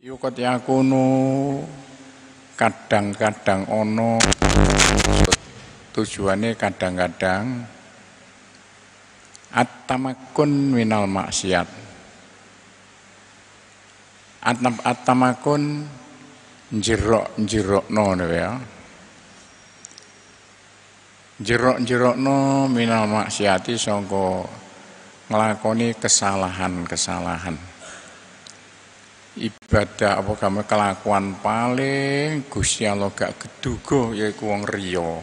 Yukot yakunu kadang-kadang ono tujuannya kadang-kadang at-tamakun minal maksiat. At-tamakun jerok no ya. Jerok no minal maksiati songko ngelakoni kesalahan-kesalahan ibadah apa kamu kelakuan paling Gusti Allah gak keduga yaiku wong riya.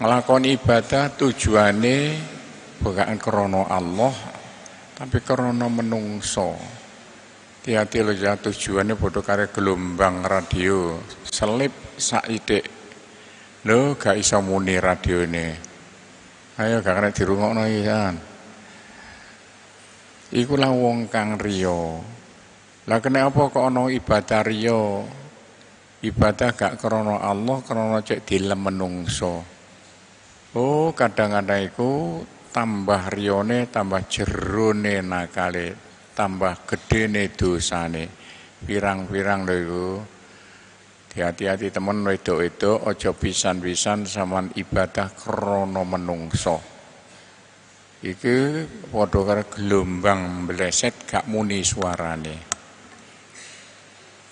Nglakoni ibadah tujuane bukan krana Allah tapi krana menungso. Hati-hati lo ya tujuannya bodoh kare gelombang radio. Selip saidik lo gak iso muni radio ini. Ayo gak kena dirungokno ya iku lah kang riyo lah kenapa kok ana ibadah riya? Ibadah gak krana Allah, krana cek dilem menungso. Oh, kadang-kadang iku tambah riyane, tambah jerone nakale, tambah gedene dosane. Pirang-pirang lho iku. Hati-hati temen wedok-wedok aja pisan-pisan saman ibadah krana menungso. Iki padha gelombang meleset gak muni suarane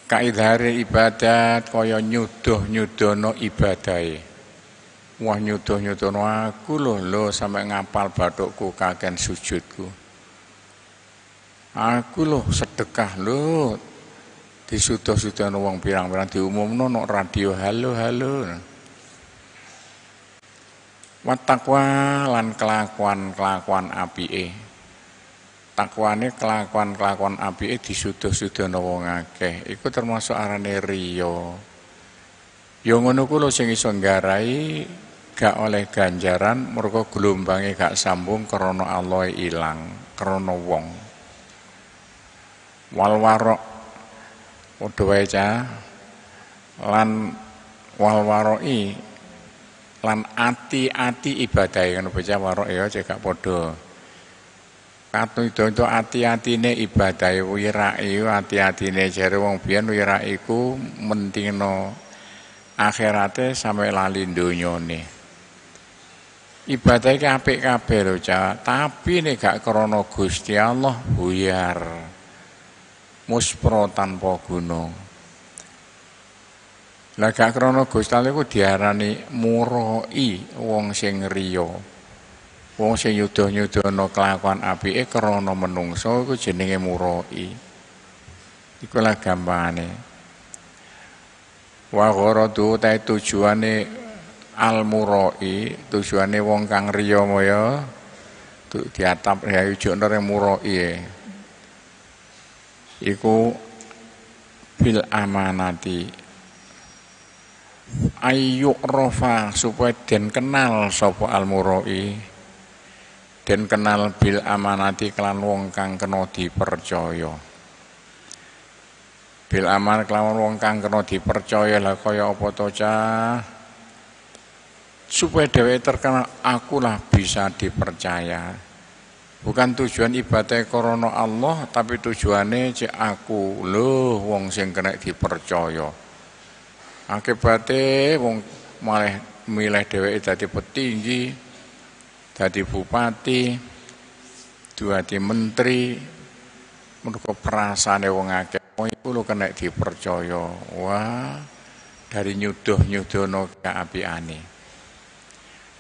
kaidhare ibadat kaya nyuduh-nyudono ibadahe. Wah nyuduh-nyudono aku loh lo sampai ngapal batukku kaken sujudku. Aku loh sedekah lo disuduh-sudono wong pirang-pirang diumumno no radio halo-halo. Watakwa lan kelakuan-kelakuan apike takwane kelakuan-kelakuan apike disuduh-sudono wong akeh. Iku termasuk arane riya ya ngono ku sing gak oleh ganjaran mergo gelombange gak sambung krana Allah ilang krana wong. Wal warok. Lan wal waroi lan ati-ati ibadah ngono bocah warok ya cek gak padha Katudodo ati-atine ibadahe wirake ati-atine jare wong biyen wirake iku mentingno akhirate sampai lali donyane. Ibadah iki apik kabeh lho, Tapi nek gak krana Gusti Allah buyar. Muspro tanpa guna. Lah gak krana Gusti Allah iku diarani muroi wong sing riya. Wong sing nyuduh-nyudono kelakuan apike krana menungso iku jenenge murai. Iku lah gampangane. Wa gharadu ta tujuane al murai, tujuane wong kang riya moya diatap ya ujukno reng murai. Iku bil amanati ayyuk rofa supaya den kenal sapa al murai dan kenal bil amanati kelan wong kang kena dipercaya. Bil aman kelawan wong kang kena dipercaya lah kaya apa to supaya dewe terkenal akulah bisa dipercaya. Bukan tujuan ibadah korona Allah tapi tujuannya cek aku. Loh wong sing kena dipercaya. Akibatnya wong malah milih dewe dadi petinggi jadi bupati, di menteri, mergo perasaan wong akeh wong iku lho kena dipercaya. Wah, dari nyuduh-nyudono kaapiane.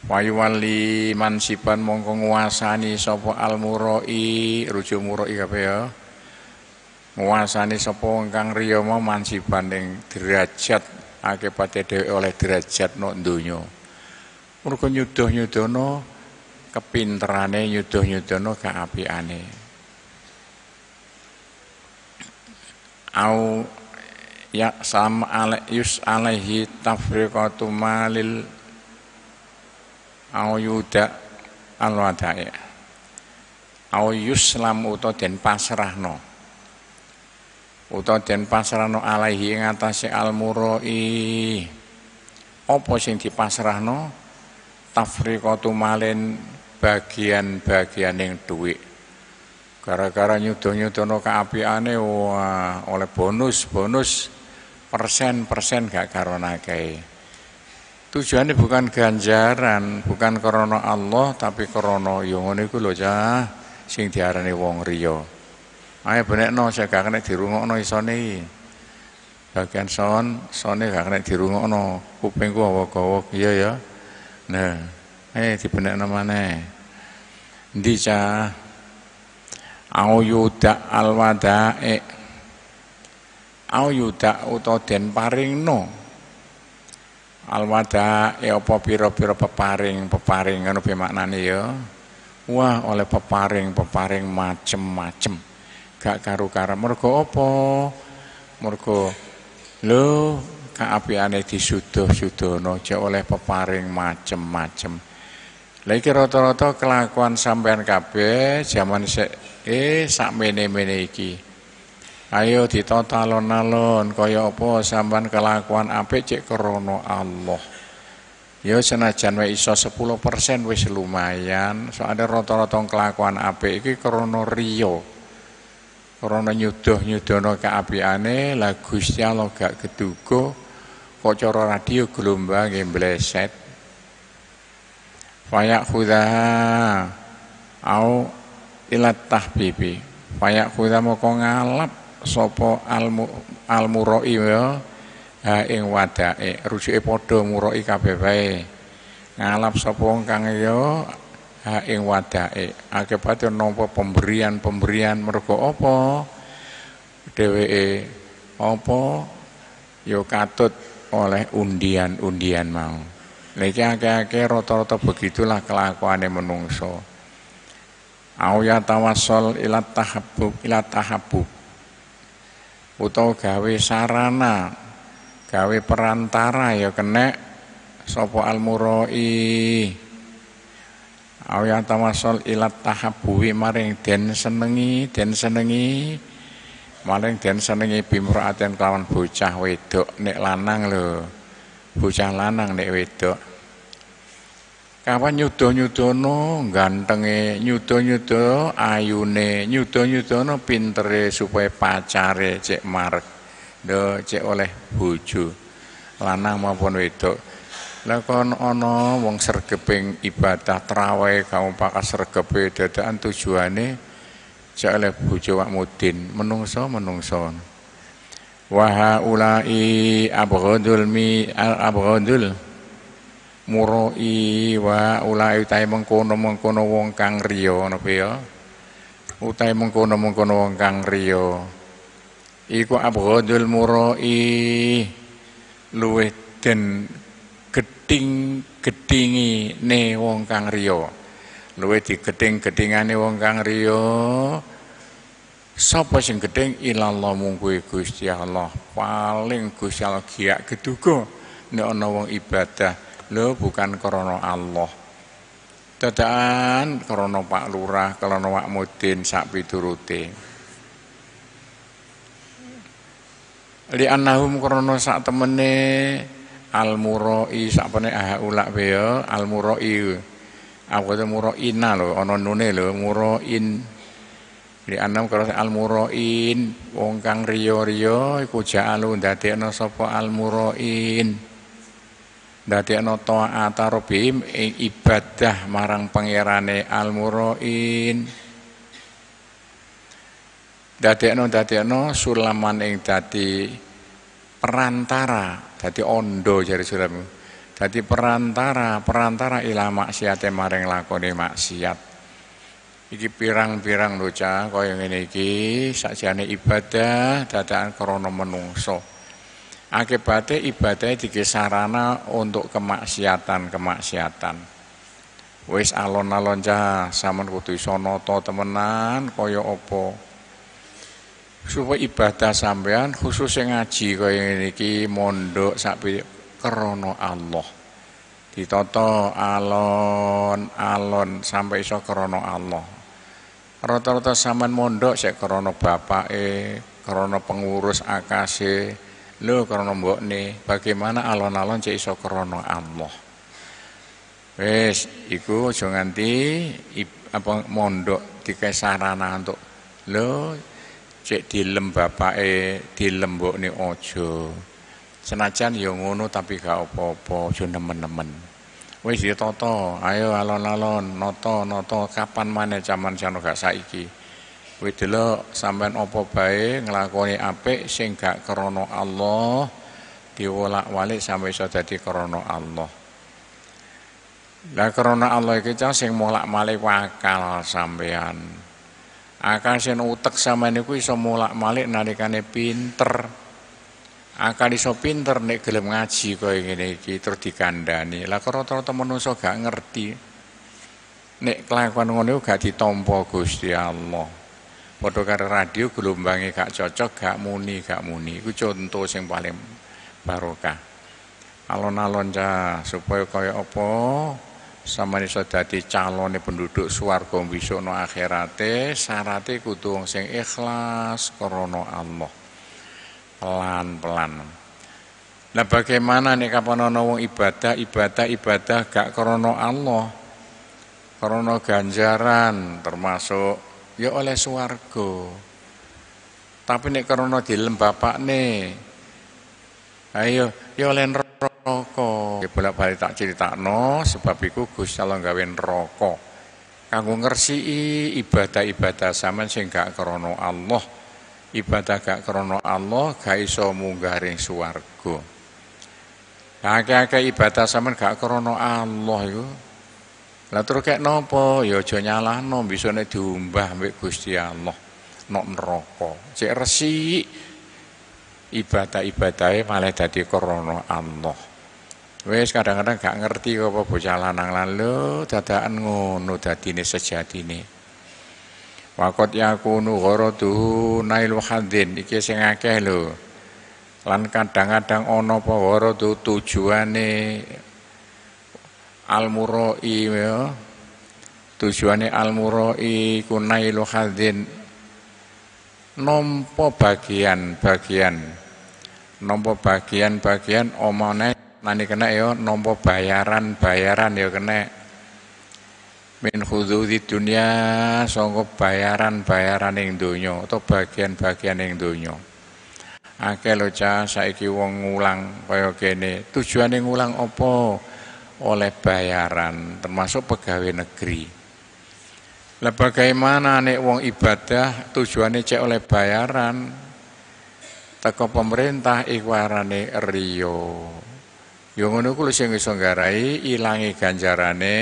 Wayu wali mansiban mongko nguasani sapa almurai, rujuk murai kabeh ya. Nguasani sapa ingkang riya mau mansiban ing derajat akibate dhewe oleh derajat nok donya. Mergo nyuduh-nyudono kepinterane nyuduh-nyudono kaapiane. Au ya sam ale yus alaihi tafriqatu malil au yuda al wada'i. Au yuslam uta den pasrahno. Uta den pasrahno alaihi ing atase al murai apa sing dipasrahno? Tafriqatu malin bagian-bagian yang duit Gara-gara nyudoh-nyudono keapiane wah oleh bonus-bonus persen-persen gak karena kayak Tujuannya bukan ganjaran, bukan krono Allah, tapi krono yang ngono iku sing diarani wong riya. Ayo benekno saya gak kena dirungokno isone Bagian son, sone gak kena dirungokno, kupingku awak-awak iya ya. Nah, eh dibenekno maneh. Cah? Au yuda alwadae. Au yuda utawa den paringno. Alwada ya apa pira-pira peparing peparing ngono piye maknane ya? Wah oleh peparing peparing macem-macem. Gak karu-karu. Mergo apa? Mergo lho kaapiane disuduh-sudono aja oleh peparing macem-macem lha iki rata-rata kelakuan sampean kabeh jaman sik eh sak mene-mene iki Ayo ditata alon-alon kaya apa sampean kelakuan apik cek krana Allah. Ya senajan wae iso 10% wis lumayan, soalnya rata-rata kelakuan apik iki krana riya. Krana nyuduh-nyudono keapiane lah Gusti Allah gak keduga kok cara radio gelombang mbleset. Fayak khudaha au ilat tahbibi. Fayak khudaha moko ngalap sapa almu almuroi ya ha ing wadake rujuke padha muroi kabeh wae ngalap sapa kang ya ha ing wadake akibate nampa pemberian-pemberian mergo apa? Dheweke apa? Ya katut oleh undian-undian mau lagi akeh-akeh rata-rata begitulah kelakuane menungso. Au ya tawassal ila tahabbub ila tahabbub. Utawa gawe sarana gawe perantara ya kena sapa almurai. Awya tawasul ilat tahabbuwi maring den senengi den senengi maring den senengi bimraaten kelawan bocah wedok nek lanang lho bocah lanang nek wedok Kapan nyudo-nyudono gantenge, nyudo-nyudo ayune, nyudo-nyudono pintere supaya pacare cek marek. Do cek oleh bojo. Lanang maupun wedok. Lah kon ana wong sregeping ibadah traweh kamu pakas sregepe dadakan tujuane cek oleh bojo wak mudin, menungso menungso. Wa ulai abghadul mi abghadul muroi wa ulai utai mengkono-mengkono wong kang riya napa ya. Utai mengkono-mengkono wong kang riya. Iku abghadul muroi luwih den geding gedingi ne wong kang riya. Luwih digeding-gedingane wong kang riya Sapa sing gedeng ilallah mung Gusti Allah. Paling Gusti Allah giyak geduga nek ana wong ibadah Lo bukan krono Allah. Dadakan krono Pak Lurah, krono Pak Mudin sak piturute. Li annahum krono sak temene al muroi sak pene ah ulak ya al muroi. Aku muroina lho ana nune lho muroin. Li annam krono al muroin wong kang riyo-riyo iku ja'alu ndadekno sapa al muroin ndadekno taat rabbihim ing ibadah marang pangerane al-murain. Dadekno dadekno sulaman ing dadi perantara dadi ondo jari sulam dadi perantara perantara ila maksiate maring lakone maksiat iki pirang-pirang lho cah kaya ngene iki sakjane ibadah dadakan krana menungso akibatnya ibadah sarana untuk kemaksiatan-kemaksiatan. Wis alon-alon cah sampean kudu iso nata temenan kaya apa. Supaya ibadah sampean khusus ngaji kaya ngene iki mondok sak krana Allah. Ditata alon-alon sampai iso krana Allah. Rata-rata sampean mondok sik krana bapake, krana pengurus akase, Lho karena mbokne, bagaimana alon-alon cek iso krana Allah. Wes, iku aja nganti apa mondok dikai sarana untuk Lho cek dilem bapake dilem mbokne aja. Senajan ya ngono tapi gak apa-apa, aja nemen-nemen. Wis ditata, ayo alon-alon, nata-nata kapan maneh zaman jano gak saiki. Kowe delok sampean apa bae nglakoni apik sing gak krana Allah diwolak-walik sampai iso dadi krana Allah. Lah krana Allah iki sing molak-malik wakal sampean. Akal sing utek sampean niku iso molak-malik nalikane pinter. Akal iso pinter nek gelem ngaji kaya ngene iki terus dikandani. Lah rata-rata manungsa gak ngerti. Nek kelakuan ngono gak ditampa Gusti Allah. Padha karo radio gelombange gak cocok, gak muni, gak muni. Iku contoh sing paling barokah. Alon-alon ca supaya kaya apa sama iso dadi calone penduduk swarga besok no akhirate syarate kudu wong sing ikhlas krana Allah. Pelan-pelan. Nah bagaimana nih kapan wong ibadah, ibadah, ibadah gak krana Allah? Krana ganjaran termasuk ya oleh swarga. Tapi nek krana dilem bapakne ayo ya oleh neraka. Ya bolak-balik tak critakno sebab iku Gusti Allah gawe neraka. Kanggo ngresiki ibadah-ibadah sampean sing gak krana Allah. Ibadah gak krana Allah gak iso munggah ring swarga. Akeh-akeh ibadah sampean gak krana Allah iku lah terus kayak nopo, ya aja bisa nek diumbah mbek Gusti Allah nok neraka. Cek resik ibadah-ibadahe malah dadi krana Allah. Wes kadang-kadang gak ngerti apa bocah lanang lan lho dadakan ngono dadine sejatine. Wakot yakunu gharaduhu nailu hadin iki sing akeh lho. Lan kadang-kadang ana apa gharadu tujuane al-murai ya. Tujuane al-murai kunailu hadzin. Nompo bagian-bagian. Nompo bagian-bagian omone nani kena ya. Nompo bayaran-bayaran ya kena min di dunia sangka bayaran-bayaran ing donya atau bagian-bagian ing donya akeh lho cah saiki wong ngulang kaya kene tujuane ngulang apa oleh bayaran termasuk pegawai negeri. Lah bagaimana nek wong ibadah tujuannya cek oleh bayaran teko pemerintah ikwarane rio. Yo ngono kuwi sing ilangi ganjarane,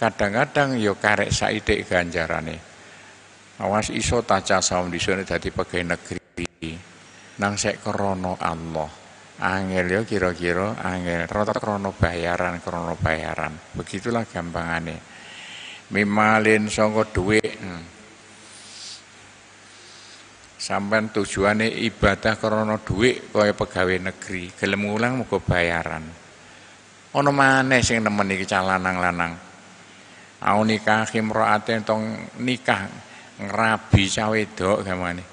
kadang-kadang yo karek saidik ganjarane. Awas iso taca saum disone dadi pegawai negeri. Nang sek krana Allah. Angel ya kira-kira angel. Rata krono bayaran krono bayaran. Begitulah gampangane. Mimalin sangka dhuwit hmm. sampean tujuane ibadah krono dhuwit kaya pegawai negeri. Gelem ngulang muga bayaran. Ana maneh sing nemen iki lanang-lanang au nikah himraaten tong nikah ngrabi cawe wedok gamane.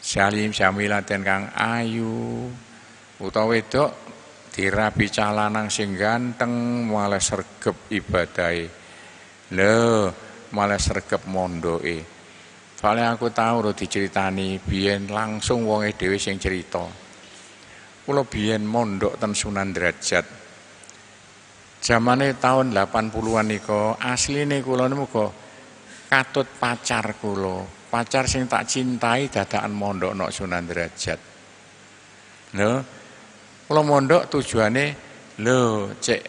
Salim samilaten kang ayu. Utawa wedok dirabi calanang sing ganteng malah sergep ibadahe. Lho malah sergep mondoke. Soalnya aku tahu lho diceritani biyen langsung wonge dhewe sing cerita. Kula biyen mondok ten Sunan Derajat zamane tahun 80-an nika asline kula niku katut pacar kula pacar sing tak cintai dadakan mondok nok Sunan Derajat lho Kula mondok tujuane lho cek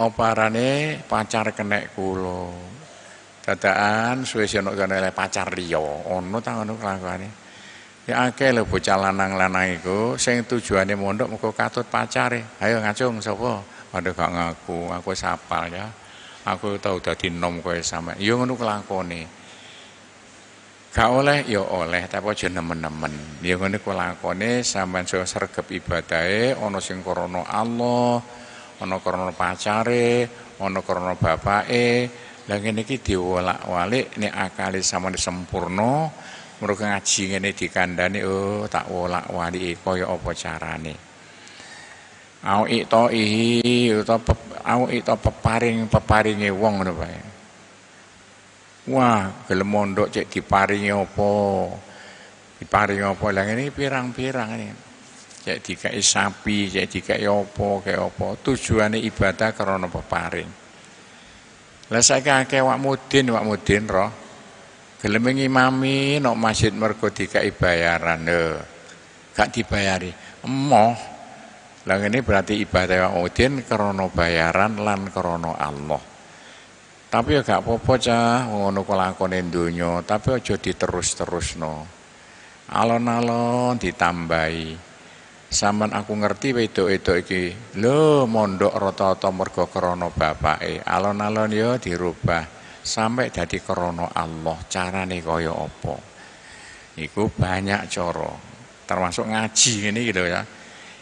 oparane pacar kenek kula. Dadakan suwe ono kene pacar liya. Ono ta ngono kelakuane. Ya akeh lho bocah lanang-lanang iku sing tujuane mondok muga katut pacare. Ayo ngacung sapa? Padha gak ngaku, aku sapal ya. Aku tau dadi nom kowe sampe. Ya ngono kelakone. Gak oleh ya oleh tapi aja nemen-nemen. Ya ngene ku lakone sampean sing sregep ibadahe ana sing krana Allah, ana krana pacare, ana krana bapake. Lah ngene iki diwolak-walik nek akale sampean sempurna, mergo ngaji ngene dikandani oh tak wolak-waliki kaya apa carane. Au ito ihi utawa au ito peparing peparinge wong ngono bae. Wah, gelem mondok cek diparingi apa? Diparingi apa? Lah ini pirang-pirang ini. Cek dikai sapi, cek dikai apa, kayak apa. Tujuannya ibadah karena peparing. Lah saiki akeh wak mudin, wak mudin roh. Gelem ngimami nok masjid mergo dikai bayaran lho. Gak dibayari. Emoh. Lah ini berarti ibadah wak mudin karena bayaran lan karena Allah. Tapi ya gak apa-apa cah ngono kelakone donya, tapi aja diterus-terusno. Alon-alon ditambahi. Saman aku ngerti wedok-wedok iki, lho mondok rata-rata mergo krana bapake. Alon-alon ya dirubah sampai dadi krana Allah. Carane kaya apa? Iku banyak cara. Termasuk ngaji ini gitu ya.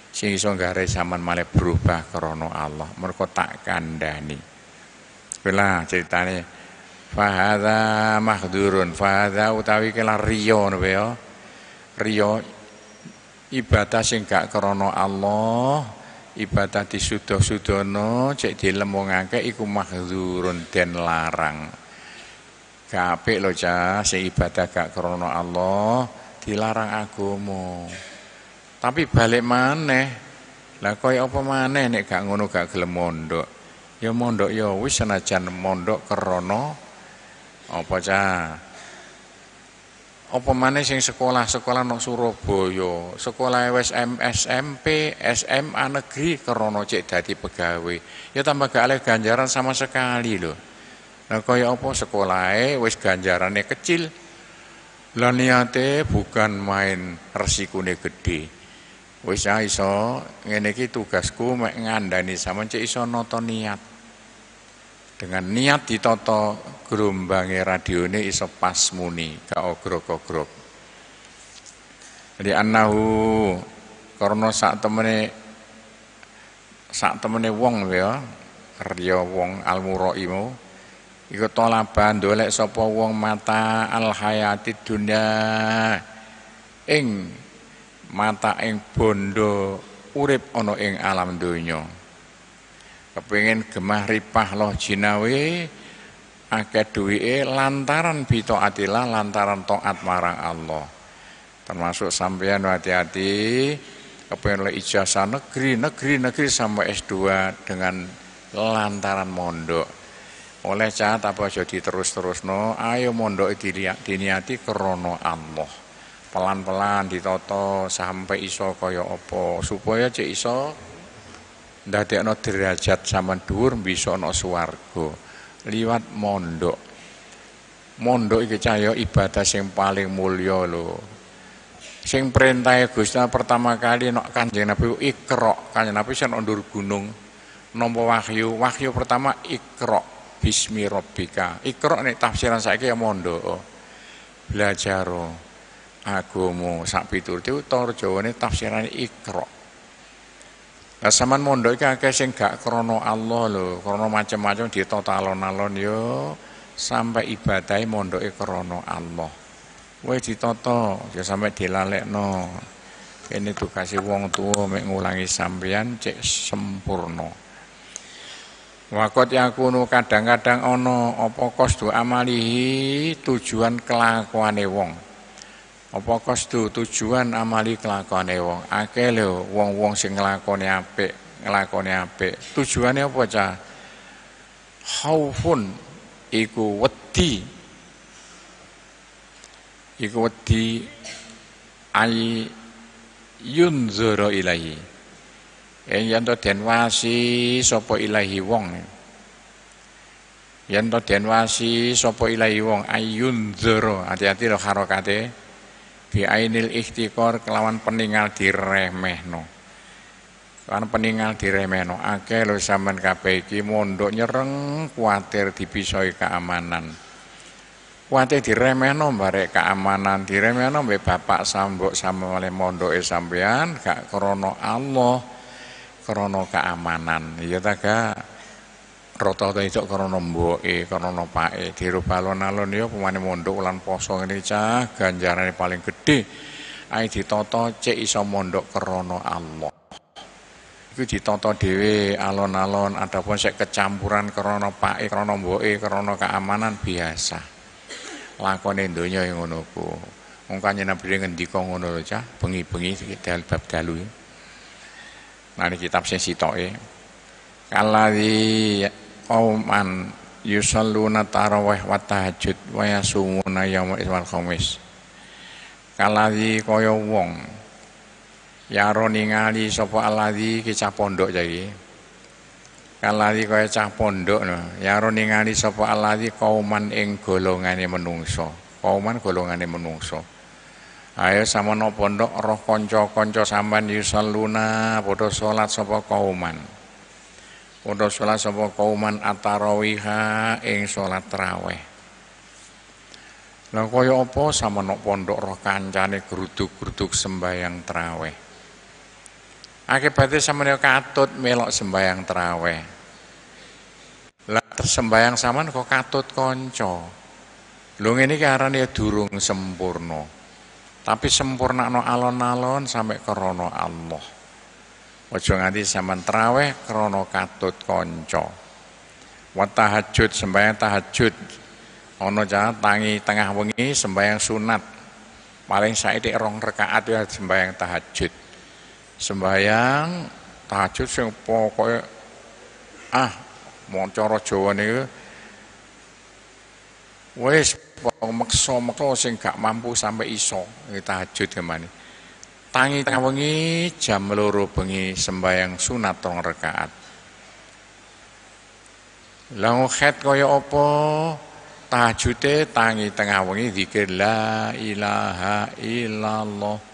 Sing iso gare sampean malah berubah krana Allah. Mergo tak kandhani. Kula ceritane fahadha mahdurun fahadha utawi kela riya ngono ya. Riya ibadah sing gak krana Allah, ibadah disudoh-sudono cek dilemungake iku mahdurun den larang. Gak apik lho cah sing ibadah gak krana Allah dilarang agama. Tapi balik maneh. Lah kaya apa maneh nek gak ngono gak gelem mondok. Ya mondok ya wis senajan mondok krana apa cah. Apa maneh sing sekolah-sekolah nang Surabaya, sekolah wis SMP, SMA negeri krana cek dadi pegawai. Ya tambah gak oleh ganjaran sama sekali lho. Nah kaya apa sekolahe wis ganjarane kecil. Lah niate bukan main resikune gede. Wis ya iso ngene iki tugasku mek ngandani sampean cek iso nata niat. Dengan niat ditata gerombange radione iso pas muni, gak ogrok-ogrok. Jadi annahu karena sak temene sak temene wong ya, riya wong almuraimu iku tolaban dolek sapa wong mata al hayati dunya ing mata ing bondo urip ana ing alam donya. Kepingin gemah ripah loh jinawe akeh duwike lantaran atilah lantaran taat marang Allah. Termasuk sampeyan hati-hati kepingin oleh ijazah negeri negeri negeri sampai S2 dengan lantaran mondok. Oleh cat apa jadi terus-terus no ayo mondok diniati krono Allah pelan-pelan ditoto sampai iso kaya opo supaya cek iso ndadekno derajat sampean dhuwur bisa ana swarga liwat mondok. Mondok iki cahya ibadah sing paling mulya lho. Sing perintahe Gusti pertama kali nek Kanjeng Nabi Iqra, Kanjeng Nabi sen ndur gunung nampa wahyu, wahyu pertama Iqra bismi rabbika. Iqra nek tafsiran saiki ya mondok. Belajar agama sak piturute utawa Jawane tafsirane Iqra. Lah sampean mondok iki akeh sing gak krana Allah lho, krana macam-macam ditata alon-alon yo sampai ibadahe mondoke krana Allah. Wis ditata, ya sampai dilalekno. Ini kasih wong tua mek ngulangi sampeyan cek sempurna. Wakot yakunu kadang-kadang ono apa kosdu amalihi tujuan kelakuane wong apa kostu tujuan amali kelakone wong? Akeh lho wong-wong sing nglakoni apik nglakoni apik. Tujuane apa cah khaufun iku wedi. Iku wedi ai yunzura ilahi yen yen den wasi sapa ilahi wong? Yen to den wasi sapa ilahi wong? Ayun zoro hati-hati lho harokate ainil ikhtikor kelawan peninggal diremehno. Kan peninggal diremehno. Akeh lho sampean kabeh iki mondok nyereng kuatir dipisoi keamanan. Kuatir diremehno barek keamanan. Diremehno mbek bapak sambok sama oleh mondoke sampean gak krana Allah krana keamanan. Ya ta gak rata-rata itu karena mboke, karena pake dirubah alon-alon ya pemane mondok ulan poso ngene cah ganjarane paling gede. Ae ditata cek iso mondok karena Allah. Iku ditata dhewe alon-alon adapun sek kecampuran karena pake, karena mboke, karena keamanan biasa. lakone donya yang ngono ku. Wong kanjeng Nabi ngendika ngono lho cah, bengi-bengi dal bab dalu. Nah, kitab sing sitoke. Kalladzi qauman yusalluna tarawih wa tahajud wa yasumuna yaumul wal khamis. Kalladzi kaya wong ya ningali sapa alladzi kecah pondok jadi Kaladi kaya cah pondok no. Ya ningali sapa alladzi kauman ing golongane menungso. Kauman golongane menungso. Ayo sama no pondok roh kanca-kanca sampean yusalluna padha salat sapa kauman. Padha salat sapa kauman atarawiha ing salat tarawih. Lah kaya apa sama no pondok roh kancane gruduk-gruduk sembayang tarawih. Akibatnya sama katut melok sembayang teraweh. Lah sembayang saman kok katut konco. Lu ini karena dia durung sempurna. Tapi sempurna no alon-alon sampai krono Allah. Ojo nganti sama teraweh krono katut konco. Wat tahajud sembayang tahajud. Ono jangan tangi tengah wengi sembayang sunat. Paling saiki rong rekaat ya sembayang tahajud sembayang tahajud sing pokoke ah mau cara Jawa niku wis meksa-meksa sing gak mampu sampai iso tahajud ke mana tangi tengah wengi jam loro bengi sembayang sunat rong rakaat Lah khet kaya apa tahajude tangi tengah wengi zikir la ilaha illallah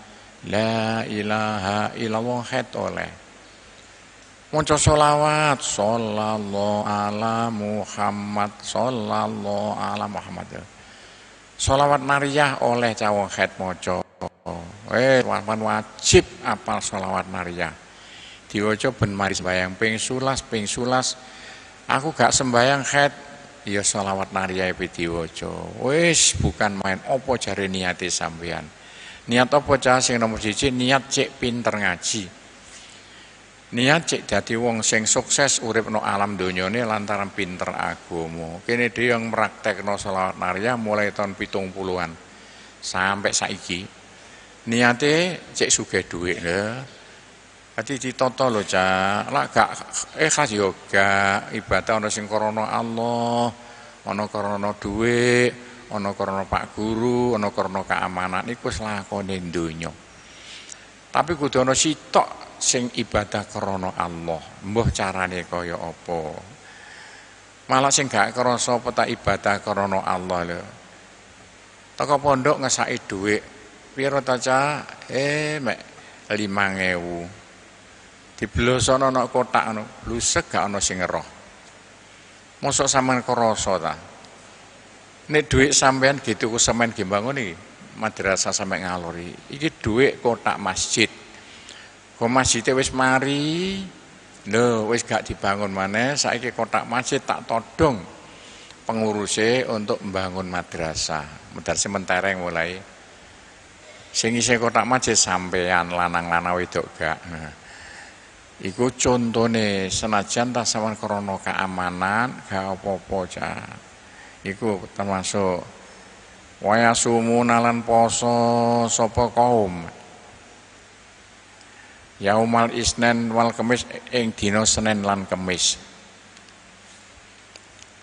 La ilaha illallah het oleh. Maca sholawat sallallahu ala Muhammad sallallahu ala Muhammad. Sholawat nariyah oleh cawong het maca. Eh, wajib apal sholawat nariyah. Diwaca ben mari sembayang ping sulas ping sulas. Aku gak sembayang het ya sholawat nariyah iki diwaca. Wis bukan main opo jare niate sampean. Niat apa cah sing nomor siji niat cek pinter ngaji. Niat cek dadi wong sing sukses urip no alam donyane lantaran pinter agama. Kene dhewe yang praktekno selawat narya mulai tahun pitung puluhan sampai saiki. Niate cek sugih dhuwit lho. Dadi ditata lho cah. Lak gak ikhlas yo gak ibadah ana sing krana Allah, ana krana dhuwit, ana karena Pak Guru, ana karena keamanan iku wis lakone donya. Tapi kudu ana sitok sing ibadah krana Allah. Mbah carane kaya apa? Malah sing gak krasa apa tak ibadah krana Allah lho. Toko pondok ngesaki dhuwit. Piro ta cah? Eh mek 5000. Diblosono ana kotak ngono, blusek gak ana sing ngeroh. Mosok sampean krasa ta? Nek duit sampean gitu ku semen gimbangun nih madrasah sampai ngalori. Iki duit kotak masjid. Kok masjidnya wis mari, lho wis gak dibangun mana, saiki kotak masjid tak todong pengurusnya untuk membangun madrasah. Madrasah mentereng mulai. Sing isih kotak masjid sampean lanang-lanang wedok gak. Nah. Iku contone senajan tak sampean krana keamanan gak apa-apa cah iku termasuk waya sumunalan poso sapa kaum yaumal isnen wal kemis ing dina Senin lan kemis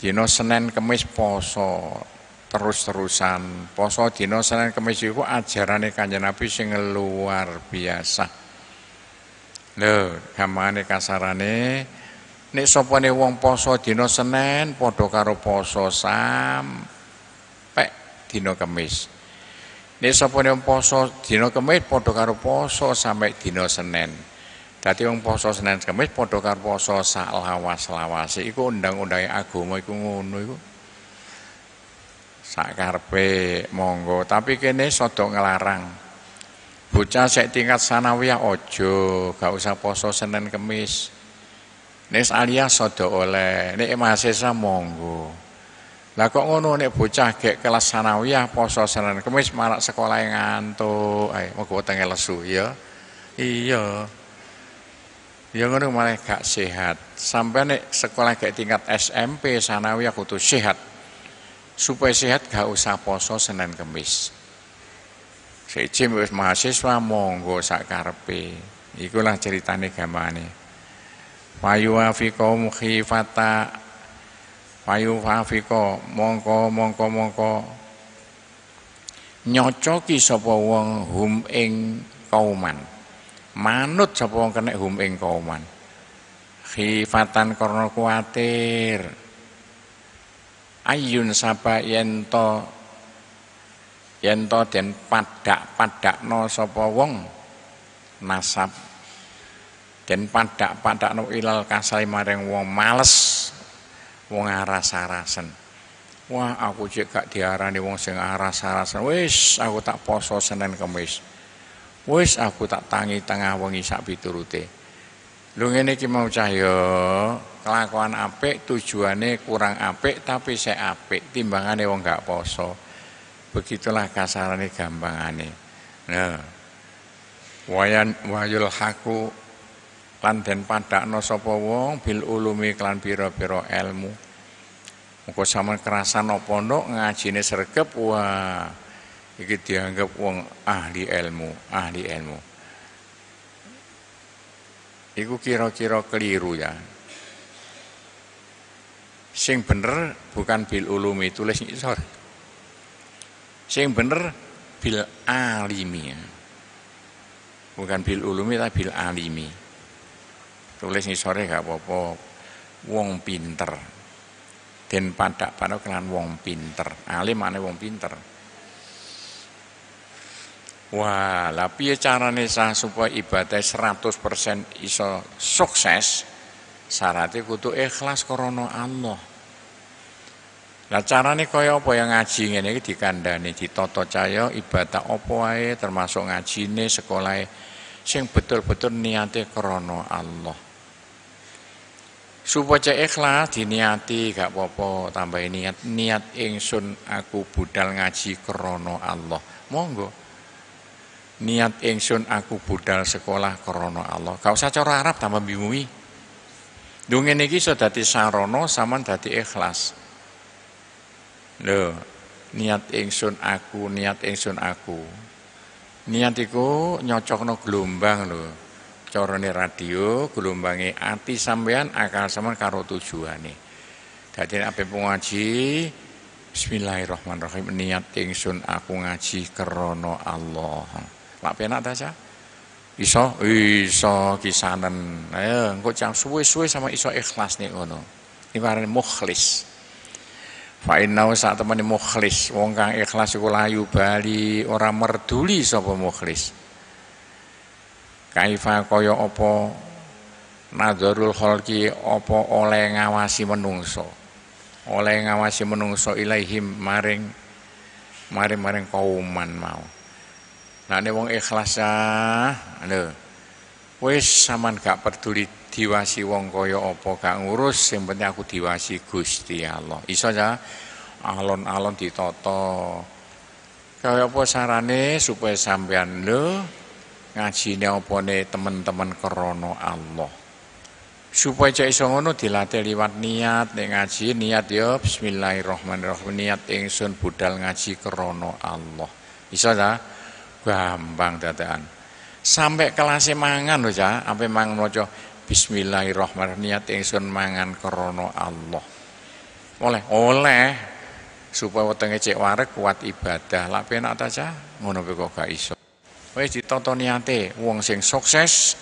dina Senin kemis poso terus-terusan poso dina Senin kemis iku ajarane Kanjeng Nabi sing luar biasa lho gamane kasarane Nek sopane wong poso dina Senin padha karo poso sampai dina Kamis. Nek sopane wong poso dina Kamis padha karo poso sampai dina Senin. Dadi wong poso Senin Kamis padha karo poso sak lawas-lawase. Iku undang-undange agama iku ngono iku. Sak karepe monggo, tapi kene sodok ngelarang. Bocah sek tingkat sanawiyah ojo, gak usah poso Senin Kamis. Nek aliyah sodo oleh, nek mahasiswa monggo. Lah kok ngono nek bocah gek kelas sanawiyah poso Senin Kamis marak sekolah yang ngantuk. Ayo moga wetenge lesu ya. Iya. Ya ngono malah gak sehat. Sampai nek sekolah gek tingkat SMP sanawiyah kudu sehat. Supaya sehat gak usah poso Senin Kemis. Siji mahasiswa monggo sak karepe. Ikulah ceritane gamane. Fayu afiko mukhifata Fayu afiko mongko mongko mongko nyocoki sapa wong hum ing kauman. Manut sapa wong kena hum ing kauman. Khifatan karena kuatir. Ayun sapa yento yen to den padak-padakno sapa wong? Nasab. Den padak-padakno ilal kasai maring wong males wong aras-arasen. Wah aku cek gak diarani wong sing aras-arasen. Wis aku tak poso Senin Kamis wis aku tak tangi tengah wengi sak piturute. Lho ngene iki mau cahya kelakuan apik tujuane kurang apik tapi saya apik timbangane wong gak poso Begitulah kasarane gampangane. Nah. Wayan wayul haku lan den padakno sapa wong bil ulumi klan pira-pira ilmu. Muga sampean kerasan apa nduk ngajine sregep wah iki dianggap wong ahli ilmu, ahli ilmu. Iku kira-kira keliru ya. Sing bener bukan bil ulumi tulis isor. Sing bener bil alimi. Bukan bil ulumi tapi bil alimi. Tulis sore gak apa-apa. Wong pinter. Den padak pada kelan wong pinter. Alim mana wong pinter. Wah, lah piye carane sah supaya ibadah 100% iso sukses? Syaratnya kudu ikhlas krana Allah. Lah carane kaya apa yang ngaji ngene iki dikandani ditata caya ibadah apa wae termasuk ngajine sekolahe sing betul-betul niate krana Allah. Supaya ikhlas diniati gak apa-apa tambahi niat niat ingsun aku budal ngaji krana Allah. Monggo. Niat ingsun aku budal sekolah krana Allah. Gak usah cara Arab tambah bingungi. Dungin iki iso dadi sarana sampean dadi ikhlas. Lho, niat ingsun aku, niat ingsun aku. Niat iku nyocokno gelombang lho. Carane radio, gelombange ati sampean akal sampean karo tujuane. Dadi nek ape ngaji Bismillahirrahmanirrahim niat ingsun aku ngaji krana Allah. Lak penak ta? Iso, iso kisanen. Ayo engko jam suwe-suwe sama iso ikhlas nih ngono. Ini mukhlis. Fa innahu sak temene mukhlis, wong kang ikhlas iku layu bali ora merduli sapa mukhlis. Kaifa kaya apa nadzarul khalqi apa oleh ngawasi menungso. Oleh ngawasi menungso ilaihim maring maring maring kauman mau. Nah wong ikhlas ah, lho. Wis sampean gak peduli diwasi wong kaya apa gak ngurus sing penting aku diwasi Gusti Allah. Iso ya? Alon-alon ditata. Kaya apa sarane supaya sampean lho ngajine opone teman-teman krana Allah? Supaya cek iso ngono dilatih liwat niat nek ngaji niat ya bismillahirrahmanirrahim. Niat ingsun budal ngaji krana Allah. Iso ya gampang dadakan sampai kelas mangan lho ya sampai mangan maca Bismillahirrahmanirrahim niat ingsun mangan krana Allah. Oleh oleh supaya wetenge cek warek kuat ibadah. Lah penak ta cah? Ngono kok gak iso. Wis ditonton niate wong sing sukses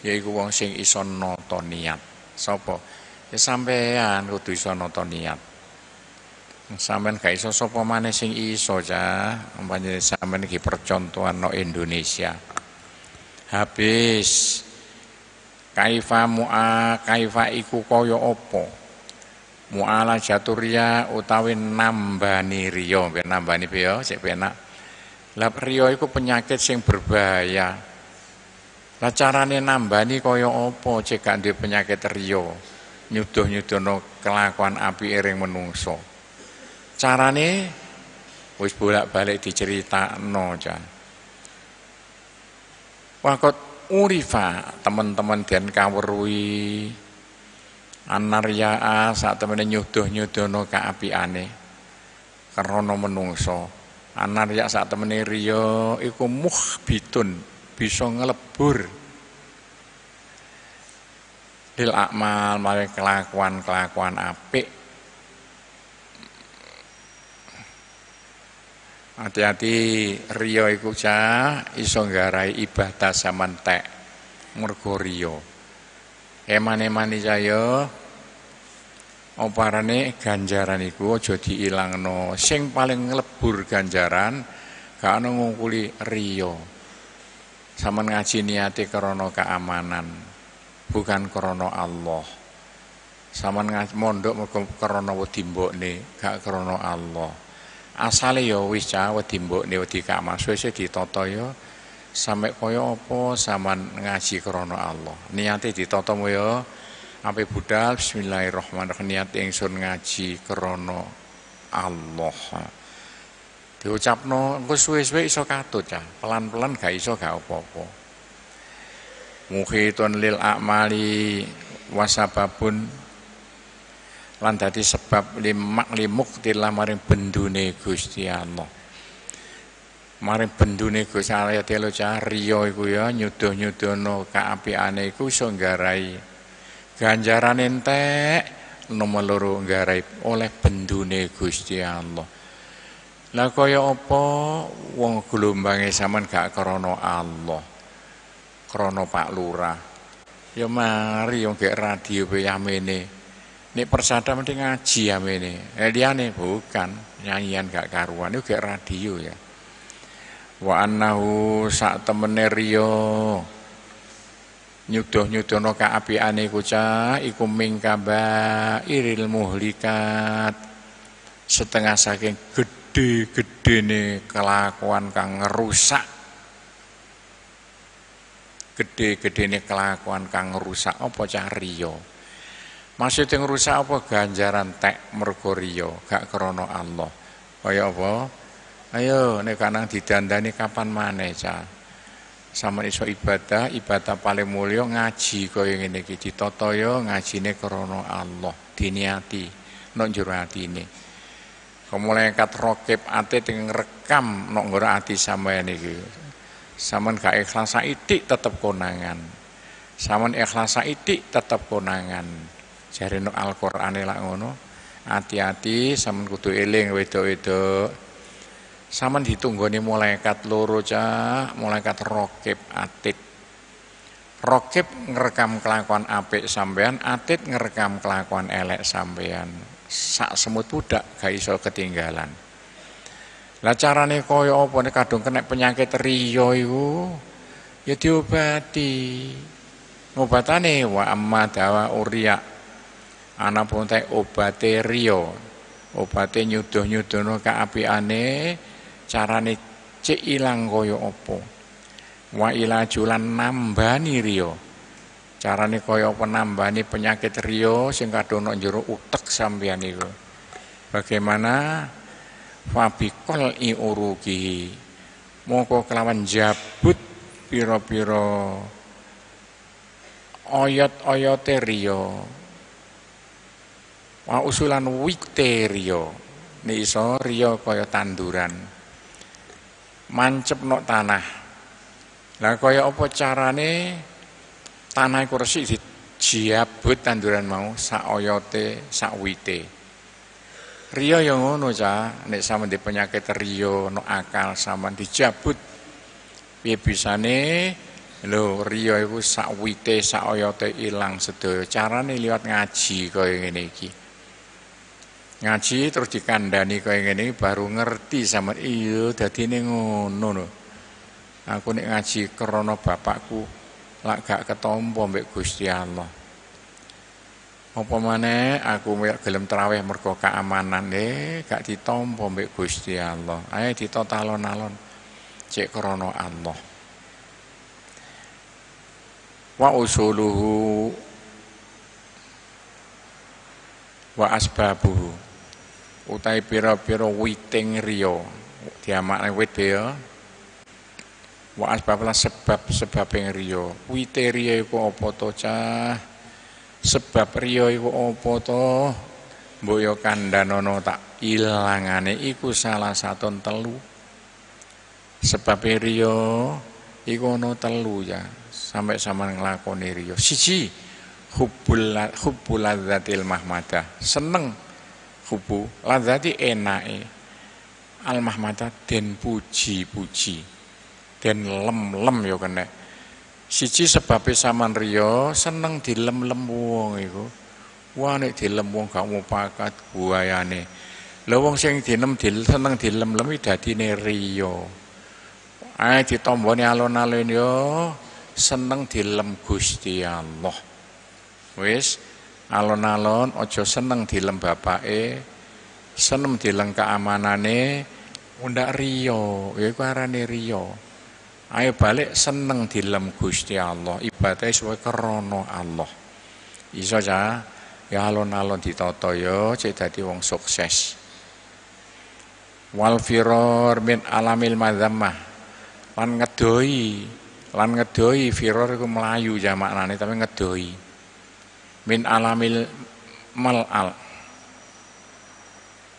yaiku wong sing iso nata niat. Sapa? Ya sampean kudu iso nata niat. Sampeyan gak iso sapa maneh sing iso cah. Umpamane sampeyan iki percontohan no Indonesia. Habis. Kaifa mu'a kaifa iku kaya apa? Mu'ala jaturia utawi nambani riya. Ben nambani piye cek penak lah riya iku penyakit sing berbahaya. Lah carane nambani kaya apa? Cek gak duwe penyakit riya. Nyuduh-nyudono kelakuan api ring menungso carane wis bolak-balik diceritakno jan. Wakot urifa teman-teman dan kawerui. Anaryaa saat temen nyuduh nyudono kaapiane krana menungso. Anar ya sak temene riya iku muhbitun bisa ngelebur. Lil akmal mari kelakuan-kelakuan apik Hati-hati riya iku cah iso nggarai ibadah zaman tek mergo riya. Eman-eman saya oparane ganjaran iku aja diilangno. Sing paling nglebur ganjaran gak ana ngungkuli riya. Saman ngaji niate krana keamanan, bukan krana Allah. Saman ngaji mondok mergo krana wedi mbokne, gak krana Allah asale ya wis cah wedi mbokne wedi kamar suwe ditata ya. Sampe kaya apa sampean ngaji krana Allah. Niate ditata ya. Ampe budal bismillahirrahmanirrahim. Niat ingsun ngaji krana Allah. Diucapno engko suwe-suwe iso katut cah. Pelan-pelan gak iso gak apa-apa. Muhitun lil a'mali wasababun lan dadi sebab limak limuk tilah maring bendune Gusti Allah. Maring bendune Gusti Allah ya telo riya iku ya nyuduh-nyudono kaapiane iku iso nggarai ganjaran entek nomor loro nggarai oleh bendune Gusti Allah. Lah kaya apa wong gelombange sampean gak krana Allah. Krana Pak Lurah. Ya mari yang gek radio yamene ini persada mesti ngaji ya ini. Eh nih bukan nyanyian gak karuan. Itu kayak radio ya. Wa annahu sak temene riyo nyudoh-nyudono kaapiane iku ca. Iku ming iril muhlikat. Setengah saking gede nih kelakuan kang ngerusak. Gede nih kelakuan kang ngerusak. Apa cah riyo Maksudnya ngerusak apa ganjaran tek mergo gak krono Allah. Kaya apa? Ayo nek kanang didandani kapan maneh cah. Sama iso ibadah, ibadah paling mulia ngaji kaya ngene iki ditata ya ngajine krana Allah, diniati nok jero atine. Kemulekat rokib ate teng rekam nok nggoro ati sampeyan iki. Saman gak ikhlas itik tetep konangan. Saman ikhlas itik tetep konangan no Al-Qur'ane lak ngono. Hati-hati sampean kudu eling wedok-wedok. Sampean ditunggoni malaikat loro cah, malaikat rokib atit. Rokib ngerekam kelakuan apik sampean, atit ngerekam kelakuan elek sampean. Sak semut budak gak iso ketinggalan. Lah carane kaya apa nek kadung kena penyakit riyo iku ya diobati. Ngobatane wa amma dawa uriya ana pun teh obate riyo. Obate nyuduh-nyudono kaapiane carane cek ilang kaya apa wa ilajulan nambani riyo. Carane kaya apa nambani penyakit riyo sing kadung jero utek sampeyan iku. Bagaimana? Fabikol i urugi. Mongko kelawan jabut piro-piro oyot-oyote riyo Wa usulan wikterio. Ini iso rio kaya tanduran. Mancep nok tanah. Lah kaya apa carane tanah iku resik dijiabut tanduran mau sak oyote, sak wite. Rio yang ngono ca, nek sama di penyakit rio no akal sama dijabut. Piye bisane lho rio iku sak wite, sak oyote ilang sedaya. Carane liwat ngaji kaya ngene iki ngaji terus dikandani kaya ngene baru ngerti sama iya dadine ngono lho. Aku nek ngaji krana bapakku lak gak ketompo mbek Gusti Allah. Apa maneh aku gelem traweh mergo keamanan eh gak ditompo mbek Gusti Allah. Ayo ditotalon-alon cek krana Allah. Wa usuluhu wa asbabuhu utai pira-pira witing riya. Diamakne wit ya wa asbablah sebab sebab yang riya. Wite riya iku apa to cah? Sebab riya iku apa to? Mbok kandhanono tak ilangane iku salah satu telu. Sebab riyo iku ono telu ya sampai sama nglakoni riyo siji hubbul hubbul mahmadah. Seneng hubu ladzati enake al mahmadah den puji-puji den lem-lem yo kena siji sebabe saman riyo seneng dilem-lem wong iku Wah nek dilem wong gak mau pakat buayane. Lha wong sing dinem dil seneng dilem-lem dadine riya. Ae ditombone alon-alon yo seneng dilem Gusti Allah. Wis alon-alon aja seneng dilem bapake, seneng dilem keamanane, undak riya, ya iku arane riya. Ayo balik seneng dilem Gusti Allah, ibadah sesuai krana Allah. Iso ja? Ya alon-alon ditata ya cek dadi wong sukses. Wal firor min alamil madzamah. Lan ngedoi lan ngedoi firor iku melayu ya maknane tapi ngedoi min alamil malal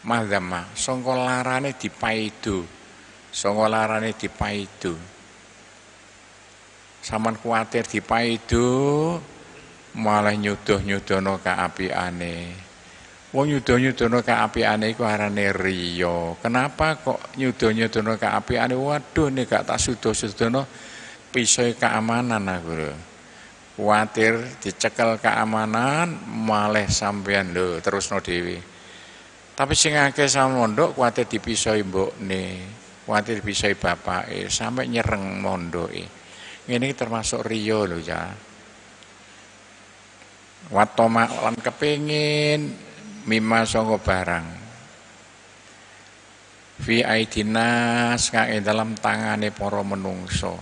madzamah sangka larane dipaidu sangka larane saman kuatir dipaidu malah nyuduh-nyudono kaapiane. Wong nyuduh-nyudono kaapiane iku arane riya. Kenapa kok nyuduh-nyudono kaapiane? Waduh nek gak tak suduh-sudono pisau keamanan aku lho. Kuatir dicekel keamanan malah sampean lho terusno dhewe. Tapi sing akeh sama mondok kuatir dipisoi mbokne, kuatir dipisoi bapake sampai nyereng mondoke. Ini termasuk riya lho ya watoma lan kepingin mima songo barang fi aidinas kang dalam tangane para menungso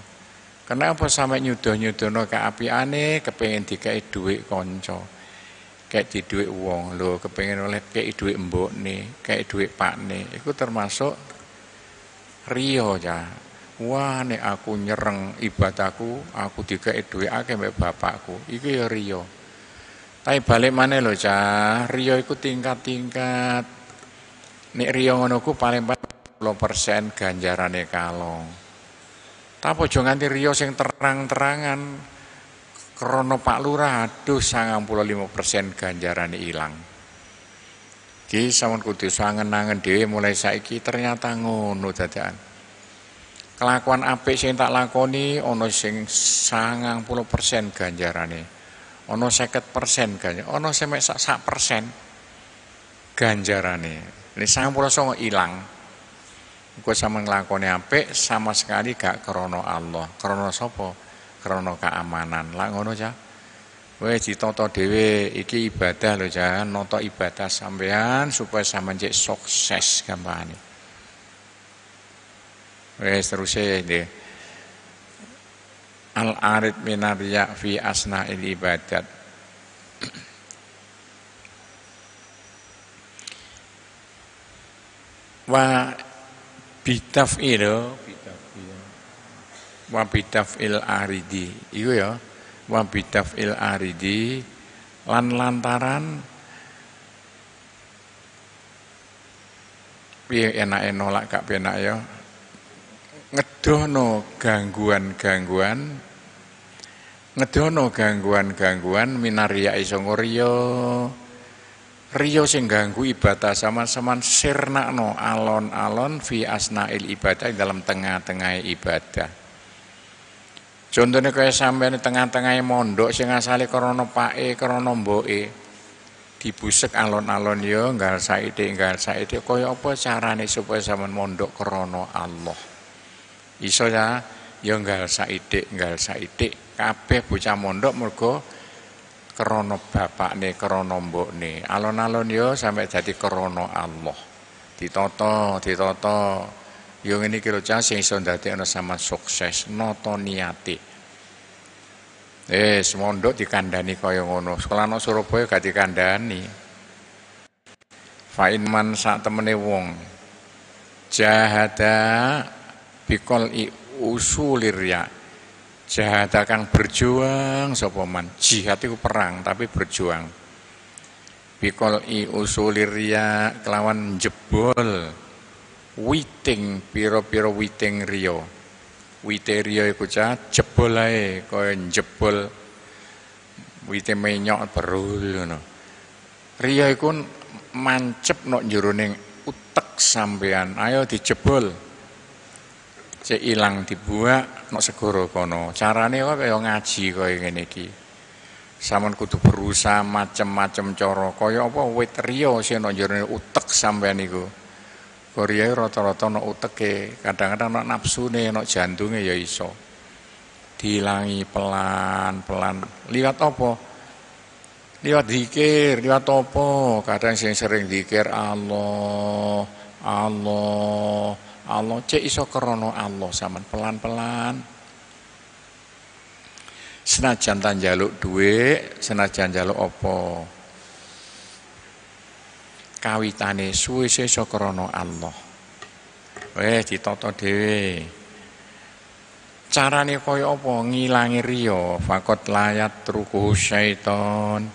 kenapa sampai nyudoh-nyudono kaapiane kepingin dikai dhuwit kanca kayak di dhuwit wong lho kepingin oleh kayak dhuwit mbokne kayak dhuwit pakne iku termasuk riyo ya wah nek aku nyereng ibadahku aku dikai dhuwit akeh mbek bapakku iku ya riyo tapi balik mana lo cah, Rio itu tingkat-tingkat. Nek Rio ngono ku paling 40% ganjarane kalong. Tapi aja nganti Rio sing terang-terangan krono Pak Lurah aduh 95% ganjarane ilang. Ki sampun kudu sangen-angen dhewe mulai saiki ternyata ngono dadakan. Kelakuan apik sing tak lakoni ana sing 90% ganjarane ono seket persen kan ono semek sak persen ganjarane ini sangat pulau gue sama ngelakoni apik sama sekali gak krono Allah. Krono sopo? Krono keamanan. Lah ngono ja Wes ditoto dewe iki ibadah lho jangan noto ibadah sampean supaya sama cek sukses gampang Wes terus deh al-arid minarya fi asna'il ibadat. Wa bitaf'il wa bitaf'il aridi. Iku ya. Wa bitaf'il aridi. Lan lantaran piye enake nolak gak penak ya? Ngedono gangguan-gangguan. Ngedono gangguan-gangguan minaria isongo riyo riyo sing ganggu ibadah sama-sama sirnakno alon-alon fi asnail ibadah dalam tengah-tengah ibadah. Contohnya kaya sampai tengah-tengah mondok sing asale krana pake krana mboke dibusek alon-alon yo nggal saiki nggal saiki. Kaya apa carane supaya sampean mondok krana Allah? Iso ya ya nggal saidik nggal saidik kabeh bocah mondok mergo krana bapakne krana mbokne. Alon-alon ya sampai jadi krana Allah. Ditata ditata. Ya ngene iki lho cah sing iso ndadekno sama sukses nata niate. Eh mondok dikandani kaya ngono. Sekolah no Surabaya gak dikandani. Fa'in man sak temene wong. Jahada bikol i usulir ya jahat akan berjuang sopoman jihad itu perang tapi berjuang. Bikol i usulir riya kelawan jebol. Witing piro-piro witing riyo wite riyo iku cah jebol ae kaya jebol. Wite menyok berul ngono. Riya iku mancep nok jeroning utek sampean ayo dijebol. Cek ilang dibuak nok segoro kono carane kaya ngaji kaya ngene iki Saman kudu berusaha macem-macem cara kaya apa wit riya sing ana jero utek sampean iku. Korea rata-rata ana uteke, kadang-kadang ana nafsune, ana jantunge ya iso. Dilangi pelan-pelan. Liwat apa? Liwat zikir, liwat apa? Kadang sing sering zikir Allah, Allah, Allah. Cek iso krana Allah sampean pelan-pelan. Senajan tan jaluk duwe senajan jaluk apa? Kawitane suwe sesa krana Allah. Weh ditata dhewe. Carane kaya apa? Ngilangi riya. Fakot layat truku syaiton.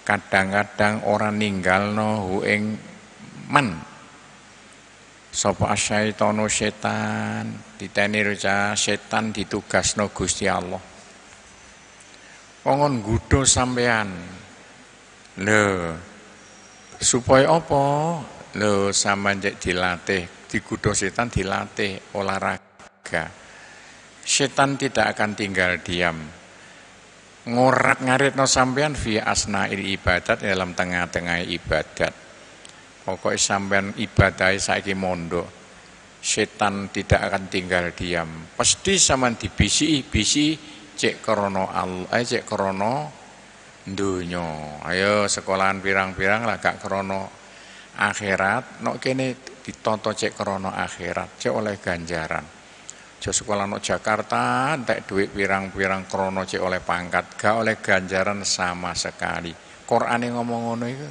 Kadang-kadang ora ninggalno hu ing man sapa asyaitonu setan diteni setan ditugasno Gusti Allah Kongon gudo sampean. Lho. Supaya apa? Lho sampean cek dilatih, digudo setan dilatih olahraga. Setan tidak akan tinggal diam. Ngorak ngarit no sampean via asnail ibadat dalam tengah-tengah ibadat. Pokoknya sampean ibadah saiki mondo. Setan tidak akan tinggal diam. Pasti sampean dibisi, bisi cek krono Allah eh cek krono dunya ayo sekolahan pirang-pirang lah gak krono akhirat nok kene ditonton cek krono akhirat cek oleh ganjaran Jo sekolah no Jakarta entek duit pirang-pirang krono cek oleh pangkat gak oleh ganjaran sama sekali Quran yang ngomong ngono itu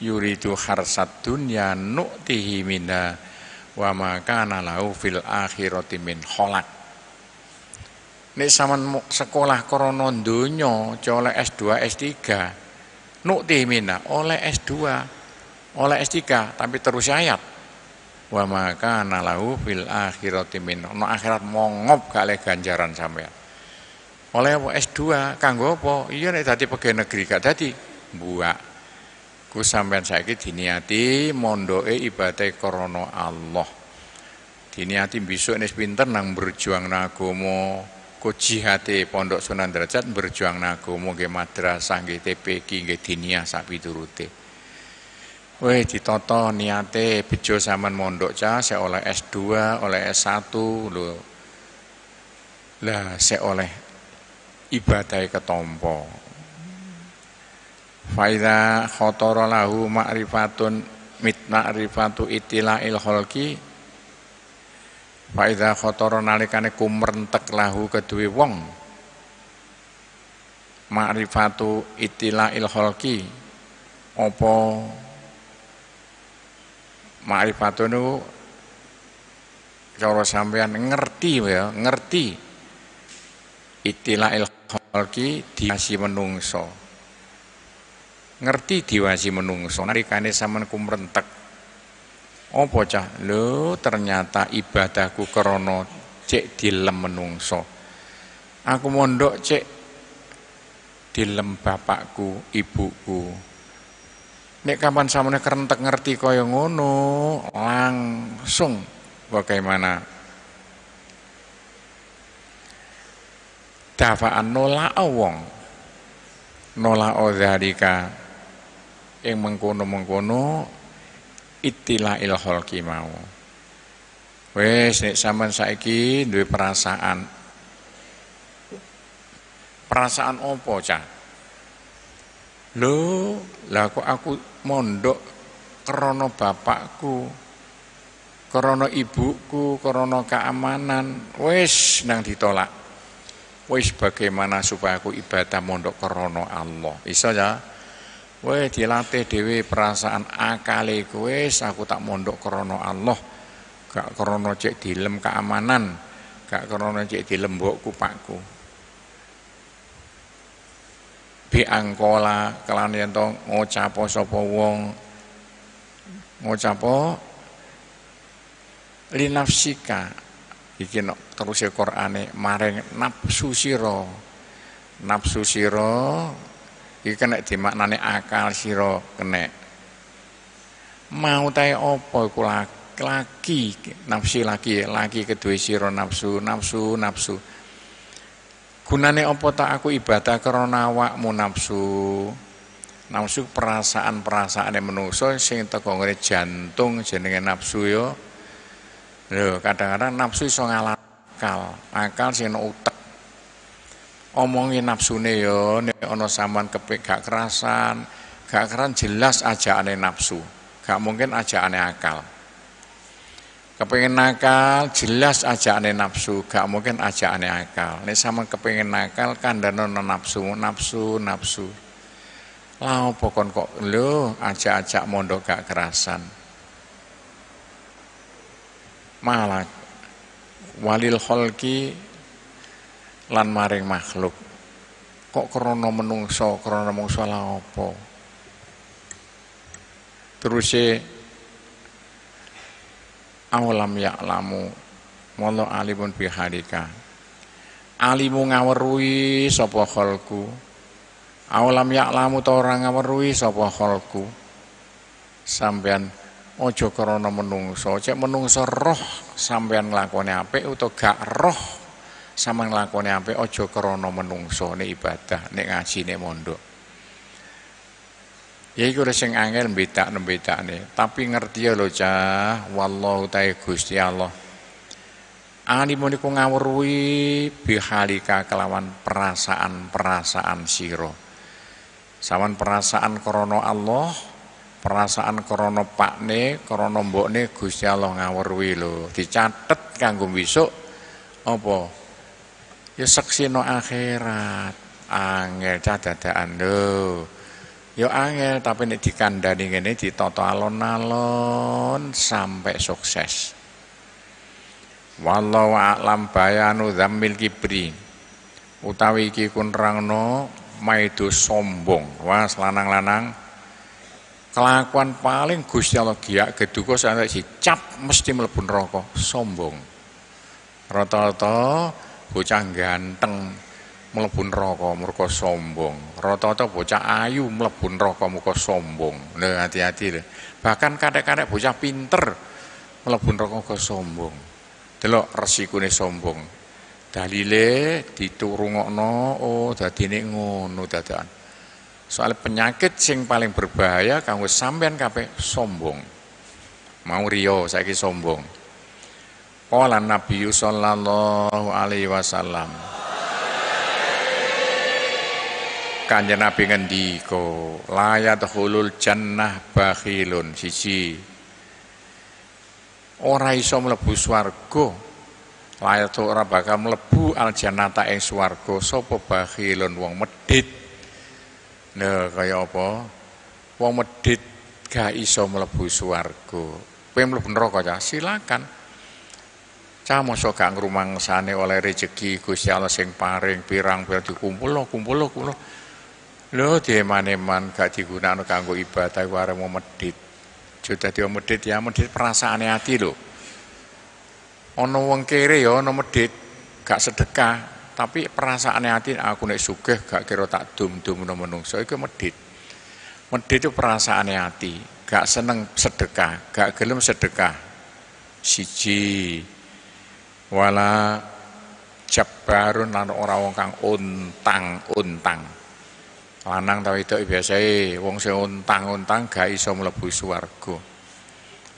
yuridu harsat dunya nu'tihi minha wa ma kana lahu fil akhirati min kholak Nek sampean sekolah krana donya oleh S2 S3 nukti mina oleh S2 oleh S3 tapi terus ayat. Wa maka nalahu fil akhirati min no akhirat mongop gak le ganjaran sampean. Oleh apa S2 kanggo apa? Iya nek dadi pegawai negeri gak dadi buak ku sampean saiki diniati mondoke ibadah krana Allah diniati besok nek pinter nang berjuang nagomo ku jihate Pondok Sunan Derajat berjuang nagomo nggih madrasah nggih TPQ nggih diniyah sak piturute. Weh ditata niate bejo sampean mondok cah saya oleh S2, oleh S1 lho. Lah saya oleh ibadah ketompo. Faida khotoro lahu ma'rifatun mit ma'rifatu itila'il khalqi Faida khotoro nalikane kumrentek lahu kedue wong Ma'rifatu itila ilholki Apa Ma'rifatu itu Cara sampean ngerti ya, ngerti Itila ilholki diwasi menungso Ngerti diwasi menungso Nalikane sampean kumrentek apa cah? Lho, ternyata ibadahku krana cek dilem menungso. Aku mondok cek dilem bapakku, ibuku. Nek kapan samane kerentek ngerti kaya ngono, langsung bagaimana dafaan nolak wong nolak dzalika ing mengkono-mengkono itilah ilhol mau. Wes nek sampean saiki duwe perasaan. Perasaan opo cah? Lho, lah kok aku mondok krana bapakku, krana ibuku, krana keamanan, wis nang ditolak. Wis bagaimana supaya aku ibadah mondok krana Allah. Bisa ya? Weh dilatih dewi perasaan akale wis aku tak mondok krana Allah. Gak krana cek dilem keamanan, gak krana cek dilem mbokku pakku. bi angkola kelan yen to ngucapo sapa wong? Ngucapo linafsika iki no, terus Qur'ane maring nafsu sira. Nafsu sira iki kena dimaknani akal sira kena. Mau tae apa iku laki nafsi laki laki kedua sira nafsu nafsu nafsu. Gunane apa tak aku ibadah karena awakmu nafsu? Nafsu perasaan-perasaan yang menungso sing teko jantung jenenge nafsu yo. Lho kadang-kadang nafsu iso ngalakal akal. Sing utek omongin nafsune yo nek ana sampean kepek gak kerasan gak keran jelas ajaane nafsu gak mungkin ajaane akal. Kepengen nakal jelas ajaane nafsu gak mungkin ajaane akal. Nek sama kepengen nakal kandhane nafsu nafsu nafsu. Lah pokon kok? Lho ajak-ajak mondok gak kerasan. Malah walil kholki lan maring makhluk. Kok krana menungso krana menungso la apa? Awalam ya'lamu wallahu alimun bihadika alimu ngaweruhi sapa kholku Awalam ya'lamu ta ora ngaweruhi sapa kholku. Sampean aja krana menungso, cek menungso roh sampean nglakoni apik utawa gak roh sampean nglakoni apik aja krana menungso nek ibadah, nek ngaji nek mondok. Ya iku sing angel mbedak-mbedakne, tapi ngerti ya lho cah, wallahu ta'ala Gusti Allah. Alimun iku ngawruhi bihalika kelawan perasaan-perasaan sira. Saman perasaan krono Allah, perasaan krono pakne, krono mbokne Gusti Allah ngawruhi lho. Dicatet kanggo besok apa? Ya seksino akhirat. Angel cadadaan lho. Ya angel tapi nek dikandani ngene ditata alon-alon sampai sukses. Wallahu a'lam bayanu dzammil kibri. Utawi iki kun rangno maido sombong. Wah, lanang-lanang kelakuan paling Gusti Allah giak geduka sampai cap mesti mlebu neraka, sombong. Rata-rata bocah ganteng mlebu neraka mergo sombong. Rata-rata bocah ayu mlebu neraka mergo sombong. Nah, hati-hati lho. Bahkan kadek-kadek bocah pinter mlebu neraka sombong. Delok resikune sombong dalile diturungokno oh dadine ngono dadakan soal penyakit sing paling berbahaya kanggo sampean kabeh sombong mau riyo saiki sombong qala nabi sallallahu alaihi wasallam Kanjeng Nabi ngendika layat hulul jannah bakhilun siji ora iso mlebu swarga Layat ora bakal mlebu aljannata ing swarga sapa bakhilun wong medit. Nah, kaya apa? Wong medit gak iso mlebu swarga. Kowe mlebu neraka ya silakan. Mosok gak ngrumangsane oleh rezeki Gusti Allah sing paring pirang pirang dikumpul kumpul kumpul. Lho dieman-eman gak digunakno kanggo ibadah warung medit. Jodoh dia medit ya medit perasaane ati lho. Ono wong kere ya ana medit gak sedekah tapi perasaane ati aku nek sugih gak kira tak dum-dumno menungso iku medit medit itu perasaane ati gak seneng sedekah gak gelem sedekah siji wala jabbarun lan ora wong kang untang-untang lanang ta wedok biasae wong sing untang-untang gak iso mlebu swarga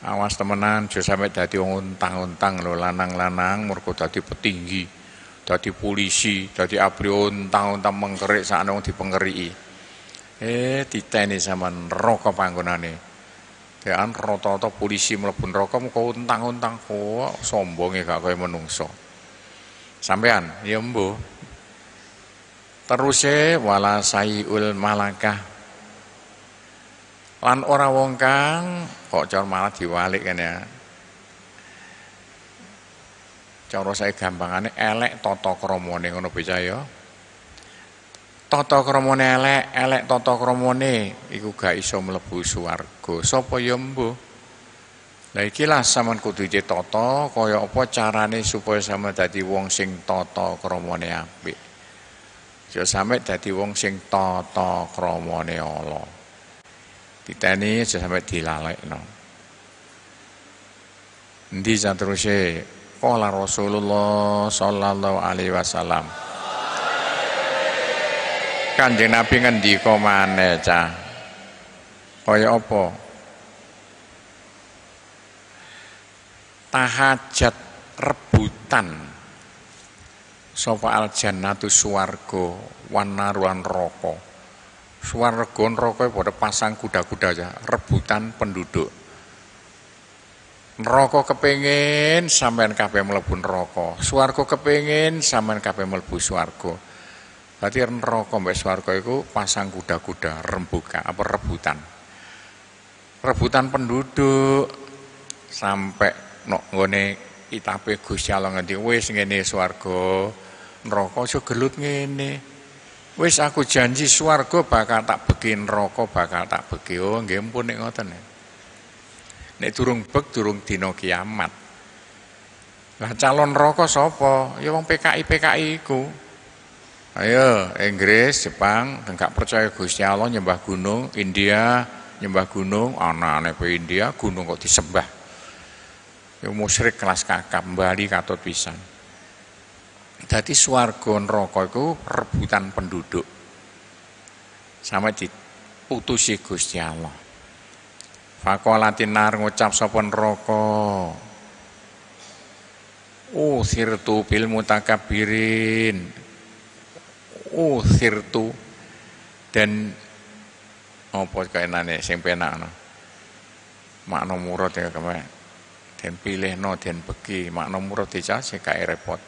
Awas temenan aja sampe dadi wong untang-untang lho lanang-lanang mergo dadi petinggi, dadi polisi, dadi abri untang-untang mengkerik sakne wong dipengeriki. Eh diteni sampean neraka panggonane. Dean rata-rata polisi mlebu neraka muga untang-untang kok sombonge gak kaya menungso. Sampean ya mbuh. Teruse wala sayul malakah lan ora wong kang kok cara malah diwalik kan ya cara saya gampangane elek tata kramane ngono bocah ya tata kramane elek, elek tata kramane iku gak iso mlebu swarga. Sapa ya mbuh? Lah iki lah sampean kudu ditata kaya apa carane supaya sampean dadi wong sing tata kramane apik. Aja sampe dadi wong sing tata kramane ala. Diteni aja sampe dilalekno. Endi sateruse? Qala Rasulullah sallallahu alaihi wasallam. Kanjeng Nabi ngendika maneh cah. Kaya apa? Tahajat rebutan sapa al jannatu swarga wan naruan roko. Swarga neraka padha pasang kuda-kuda aja, rebutan penduduk. Neraka kepengin sampean kabeh mlebu neraka. Swarga kepengin sampean kabeh mlebu swarga. Berarti neraka mbek swarga iku pasang kuda-kuda rembuka apa rebutan. Rebutan penduduk sampai nok nggone itape Gusti Allah ngendi wis ngene swarga neraka aja gelut ngene. Wis aku janji swarga bakal tak begi neraka bakal tak begi. Oh nggih mpun nek ngoten. Nek durung bek durung dina kiamat. Lah calon neraka sapa? Ya wong PKI PKI iku. Ayo, Inggris, Jepang, enggak percaya Gusti Allah nyembah gunung, India nyembah gunung, anak-anak pe India gunung kok disembah. Ya musyrik kelas kakap, Bali katut pisan. Dadi swarga neraka iku rebutan penduduk. Sama diputusi Gusti Allah. Fakolatin nar ngucap sapa neraka. Oh, sirtu bil mutakabbirin uthirtu dan apa kaenane sing penakno? Makna murad ya keme den pilihno den begi. Makna murad dicas kae repot.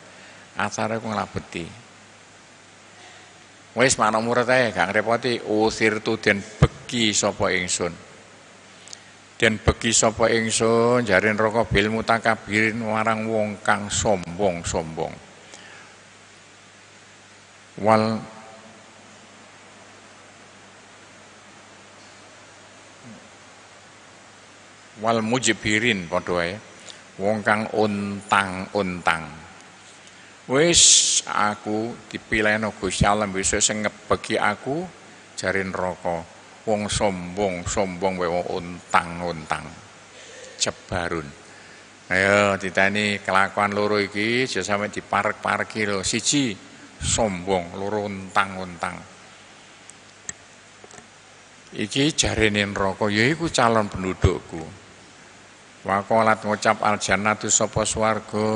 Asare ku nglabeti wis makna murad ae gak ngrepoti uthirtu den begi sapa ingsun. Den begi sapa ingsun jare neraka bil mutakabirin warang wong kang sombong-sombong wal wal mujibirin padha wae. Wong kang untang-untang. Wis aku dipilihno Gusti Allah bisa sing ngebegi aku jare neraka. Wong sombong sombong wae wong untang-untang. Cebarun ayo ditani kelakuan loro iki aja sampe diparek-pareki lho. Siji sombong loro untang-untang. Iki jarene neraka yaiku calon pendudukku. Wakolat ngucap al jannatu sapa swarga?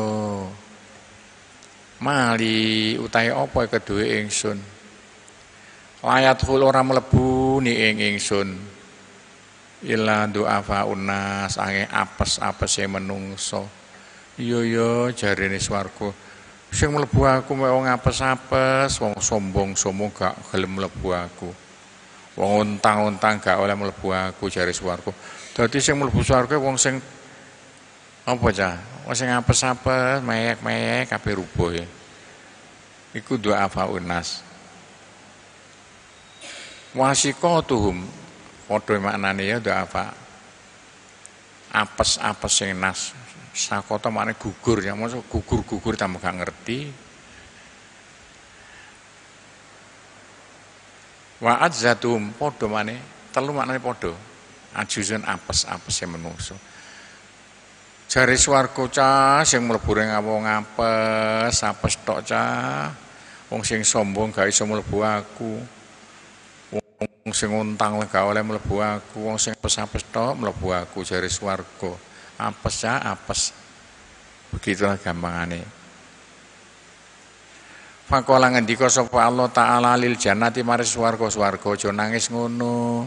Mali utahe apa kedue ingsun? Layat hul ora mlebu ni ing ingsun. Illa du'afa unnas ange apes-apese menungso. Iya ya jarene swarga sing mlebu aku mek wong apes-apes, wong sombong-sombong gak gelem mlebu aku. Wong untang-untang gak oleh mlebu aku jare swarga. Dadi sing mlebu swarga wong sing apa cah? Wong sing apes-apes, meyek-meyek kabeh rubuh ya. Iku doa faunas. Wasikotuhum padha maknane ya doa fa apes-apes sing nas sakota mana gugur ya maksud gugur-gugur tambah gak ngerti. Wa adzatum podo mana telu maknane podo. Ajuzun apes-apes yang menungso. Jari swarga cah sing mlebu ring wong apes apes tok cah wong sing sombong gak iso mlebu aku. Wong sing untang gak oleh mlebu aku. Wong sing apes-apes tok mlebu aku jari swarga apes ya apes begitulah gampangane Fakola ngendika sapa Allah taala lil jannati maris swarga-swarga aja nangis ngono.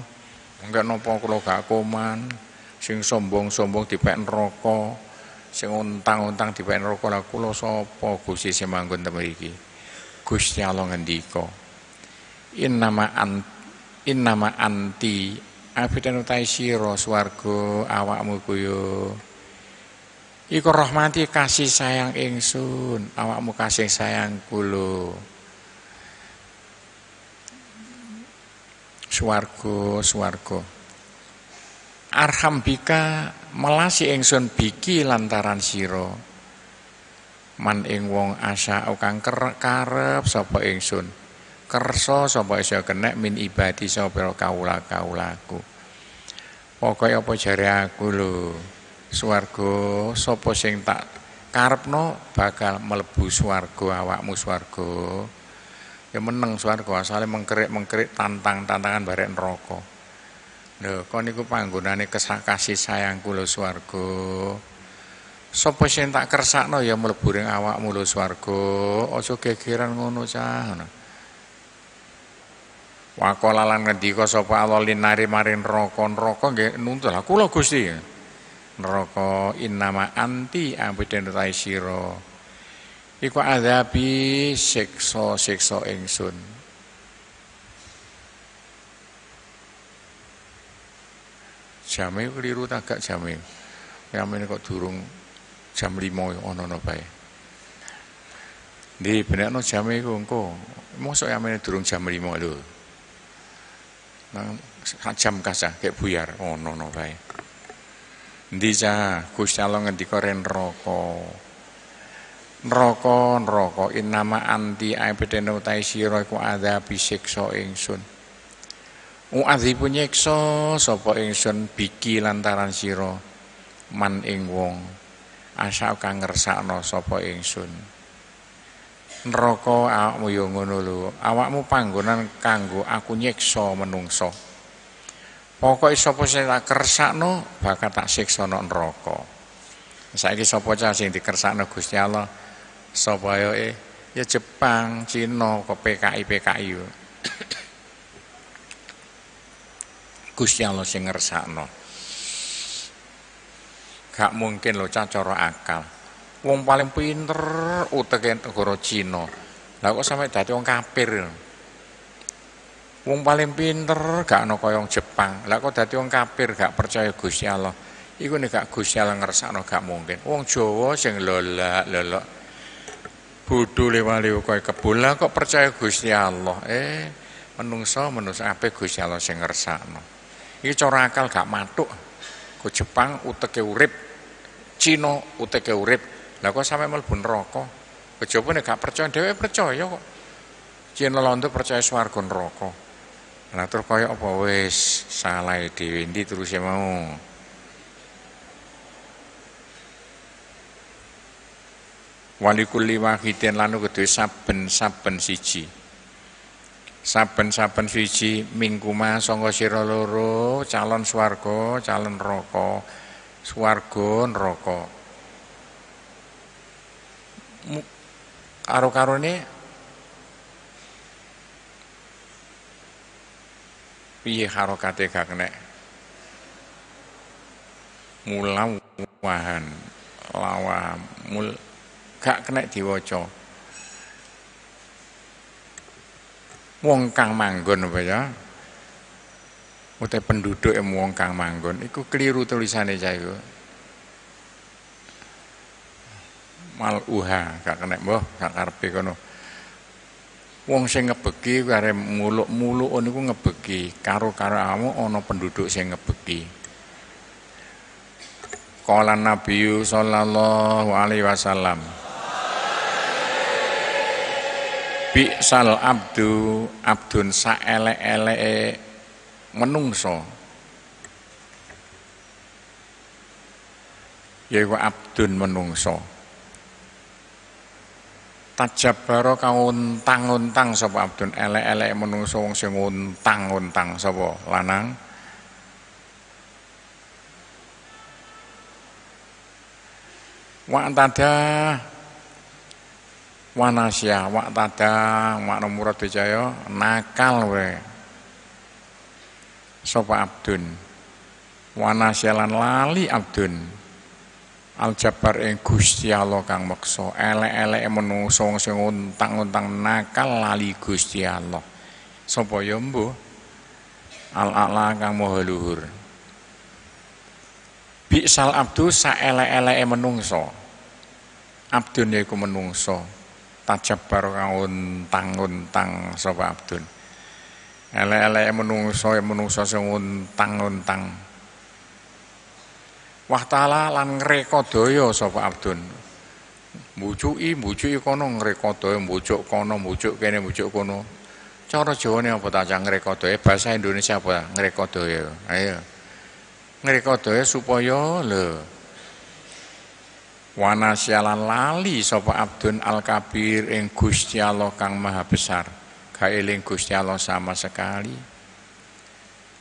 Enggak napa kula gak koman. Sing sombong-sombong dipek neraka. Sing untang-untang dipek neraka lah kula sapa Gusti sing manggon temen iki. Gusti Allah ngendika. Innama an innama anti abidan utai sira swarga awakmu kuyo iku rahmati kasih sayang ingsun awakmu kasih sayang kulo swarga swarga. Arham bika melasi ingsun biki lantaran sira. Man ing wong asa kang karep sapa ingsun kersa sapa isa kenek min ibadi sapa kaula-kaulaku. Pokoke apa jare aku lho? Swarga sapa sing tak karepno bakal mlebu swarga awakmu swarga. Ya meneng swarga asale mengkerik-mengkerik tantang-tantangan barek neraka. Lho kon niku panggonane kasih sayangku lho swarga. Sapa sing tak kersakno ya mlebu ring awakmu lho swarga. Aja gegeran ngono cah Wakola lan ngendika sapa Allah maring neraka neraka nggih nuntun. Aku lho Gusti neraka innama anti abiden rai sira. Iku azabi siksa-siksa ingsun. Jame keliru tak gak jame? Ini kok durung jam 5 ono no bae. Di benekno jame iku engko. Mosok yamene durung jam 5 lho nang jam kasah kayak buyar. Ono no bae Ndi cah Gusti Allah ngendika ren neraka neraka neraka innama anti aibeten utai sira iku adzabi siksa ingsun. Uadzibu nyiksa sapa ingsun biki lantaran sira man ing wong. Asa kang ngersakno sapa ingsun neraka awakmu yo ngono lho awakmu panggonan kanggo aku nyiksa menungso pokoke sapa sing tak kersakno bakal tak siksa neraka saiki sapa cah sing dikersakno Gusti Allah sapa yo eh ya Jepang, Cina, kok PKI PKI. Gusti Allah sing ngersakno. Gak mungkin lho cara akal. Wong paling pinter uteke negara Cina. Lah kok sampe dadi wong kafir. Wong paling pinter gak ana kaya Jepang. Lah kok dadi wong kafir gak percaya Gusti Allah. Iku nek gak Gusti Allah ngersakno gak mungkin. Wong Jawa sing lolak-lolok bodho lewale kaya kebola kok percaya Gusti Allah. Eh, menungso menungso ape Gusti Allah sing ngersakno. Iki cara akal gak matuk. Ku Jepang uteke urip, Cina uteke urip. Lah kok sampe mlebu neraka? Kejaba nek gak percaya dhewe percaya kok. Cina Londo percaya swarga neraka. Lah terus kaya apa wis salah dhewe ndi terus mau. walikuli wahidin lanu kedue saben-saben siji saben-saben siji mingkuma sangka sira loro calon swarga calon neraka swarga neraka karo-karone piye harokate gak kena mulawahan lawa mul gak kena diwaca. Wong kang manggon apa ya? Utai penduduk yang wong kang manggon, iku keliru tulisannya cah iku. Mal uha, gak kena mbah, gak karepe kono. Wong sing ngebeki kare muluk-muluk niku ngebeki, karo-karo kamu ana penduduk sing ngebeki. Qala Nabi sallallahu alaihi wasallam Bi'sal abdu abdun saelek-eleke menungso. Yaiku abdun menungso. Tajabaro kang untang-untang sapa abdun elek-elek menungso wong sing untang-untang sapa? Lanang. Wa antadah wanasya wak tada. Makna murad dijaya nakal we sapa abdun wanasya lan lali abdun aljabar ing Gusti Allah kang meksa. Elek-elek menungso sing untang-untang nakal lali Gusti Allah. Sapa ya al-a'la kang maha luhur. Bi'sal abdu sa elek-eleke menungso. Abdun yaiku menungso. Tajabbar kang untang-untang sapa abdun. Elek-elek menungso menungso sing untang-untang Wah taala lan ngrekodaya sapa abdun? Mbujuki mbujuki kono ngrekodaya mbujuk kono mbujuk kene mbujuk kono. Cara Jawane apa ta cang ngrekodaya? Bahasa Indonesia apa ngrekodaya. Ayo. Ngrekodaya supaya lho. Wanasyalan lali sapa abdun al kabir ing Gusti Allah kang maha besar. Gak eling Gusti Allah sama sekali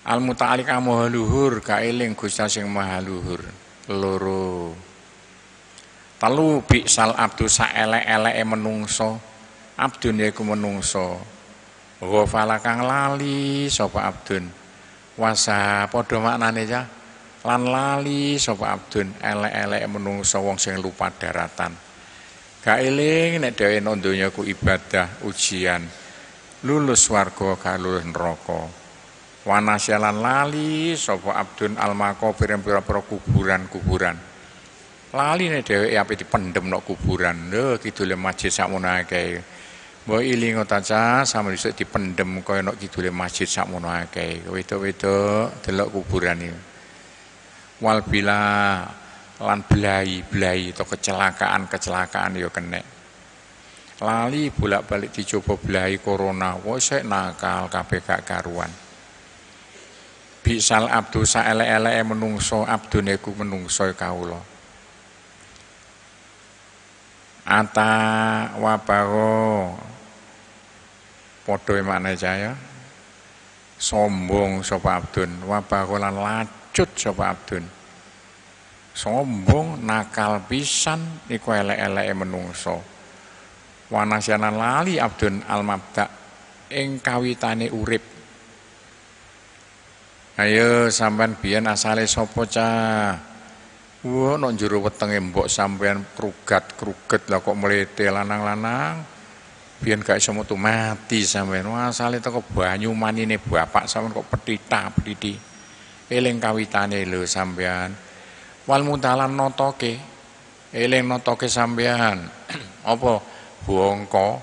al muta'ali kang maha luhur gak eling Gusti sing maha luhur. Loro. Telu biksal abdu saelek-eleke menungso. Abdun yaiku menungso. Ghafala kang lali sapa abdun? Wasa padha maknane ya? Lan lali sapa abdun? Elek-elek menungso wong sing lupa daratan. Gak eling nek dhewe nang ibadah ujian. Lulus warga gak lulus neraka wanasyalan lali sapa abdun almako pira-pira kuburan-kuburan. Lali nek dheweke ape dipendem nok kuburan. Lho kidule masjid sakmono akeh. Mbok iling ta sama dhisik dipendem kaya nok kidule masjid sakmono akeh. Wedok-wedok delok kuburan iki. Wal bila lan belai belai atau kecelakaan-kecelakaan yo kena lali bolak-balik dicoba belai corona. Wis nakal kabeh karuan bisal abdu saelek-eleke menungso abdune ku menungso kawula. Ata wabaro padha makna jaya. Sombong sapa abdun. Wabaro lan cut sapa abdun. Sombong nakal pisan iku elek-eleke menungso. Wanasyanan lali abdun al mabda ing kawitane urip ayo sampean biyen asale sapa cah Wah, nok jero wetenge mbok sampean krugat-kruget lah kok mlete lanang-lanang. Biyen gak iso metu mati sampean. Wah, asale teko banyu manine bapak sampean kok petita-petiti eling kawitane lho sampean. Wal mutalan notoke. Eling notoke sampean. Apa? Bongko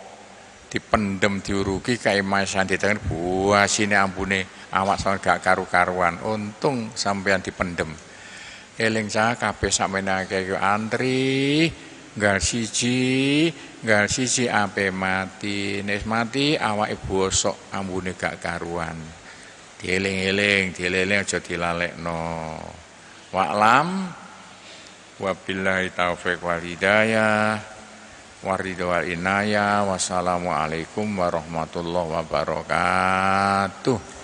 dipendem diurugi kae masan ditengen buasine ambune awak sampean gak karu-karuan. Untung sampean dipendem. Eling sa kabeh sampeyan akeh antri nggal siji nggal siji ape mati. Nek mati awake bosok ambune gak karuan. Dieling-eling dieling aja dilalekno. Wa'lam wabillahi taufik wal hidayah waridho wal inayah. Wassalamualaikum warahmatullahi wabarakatuh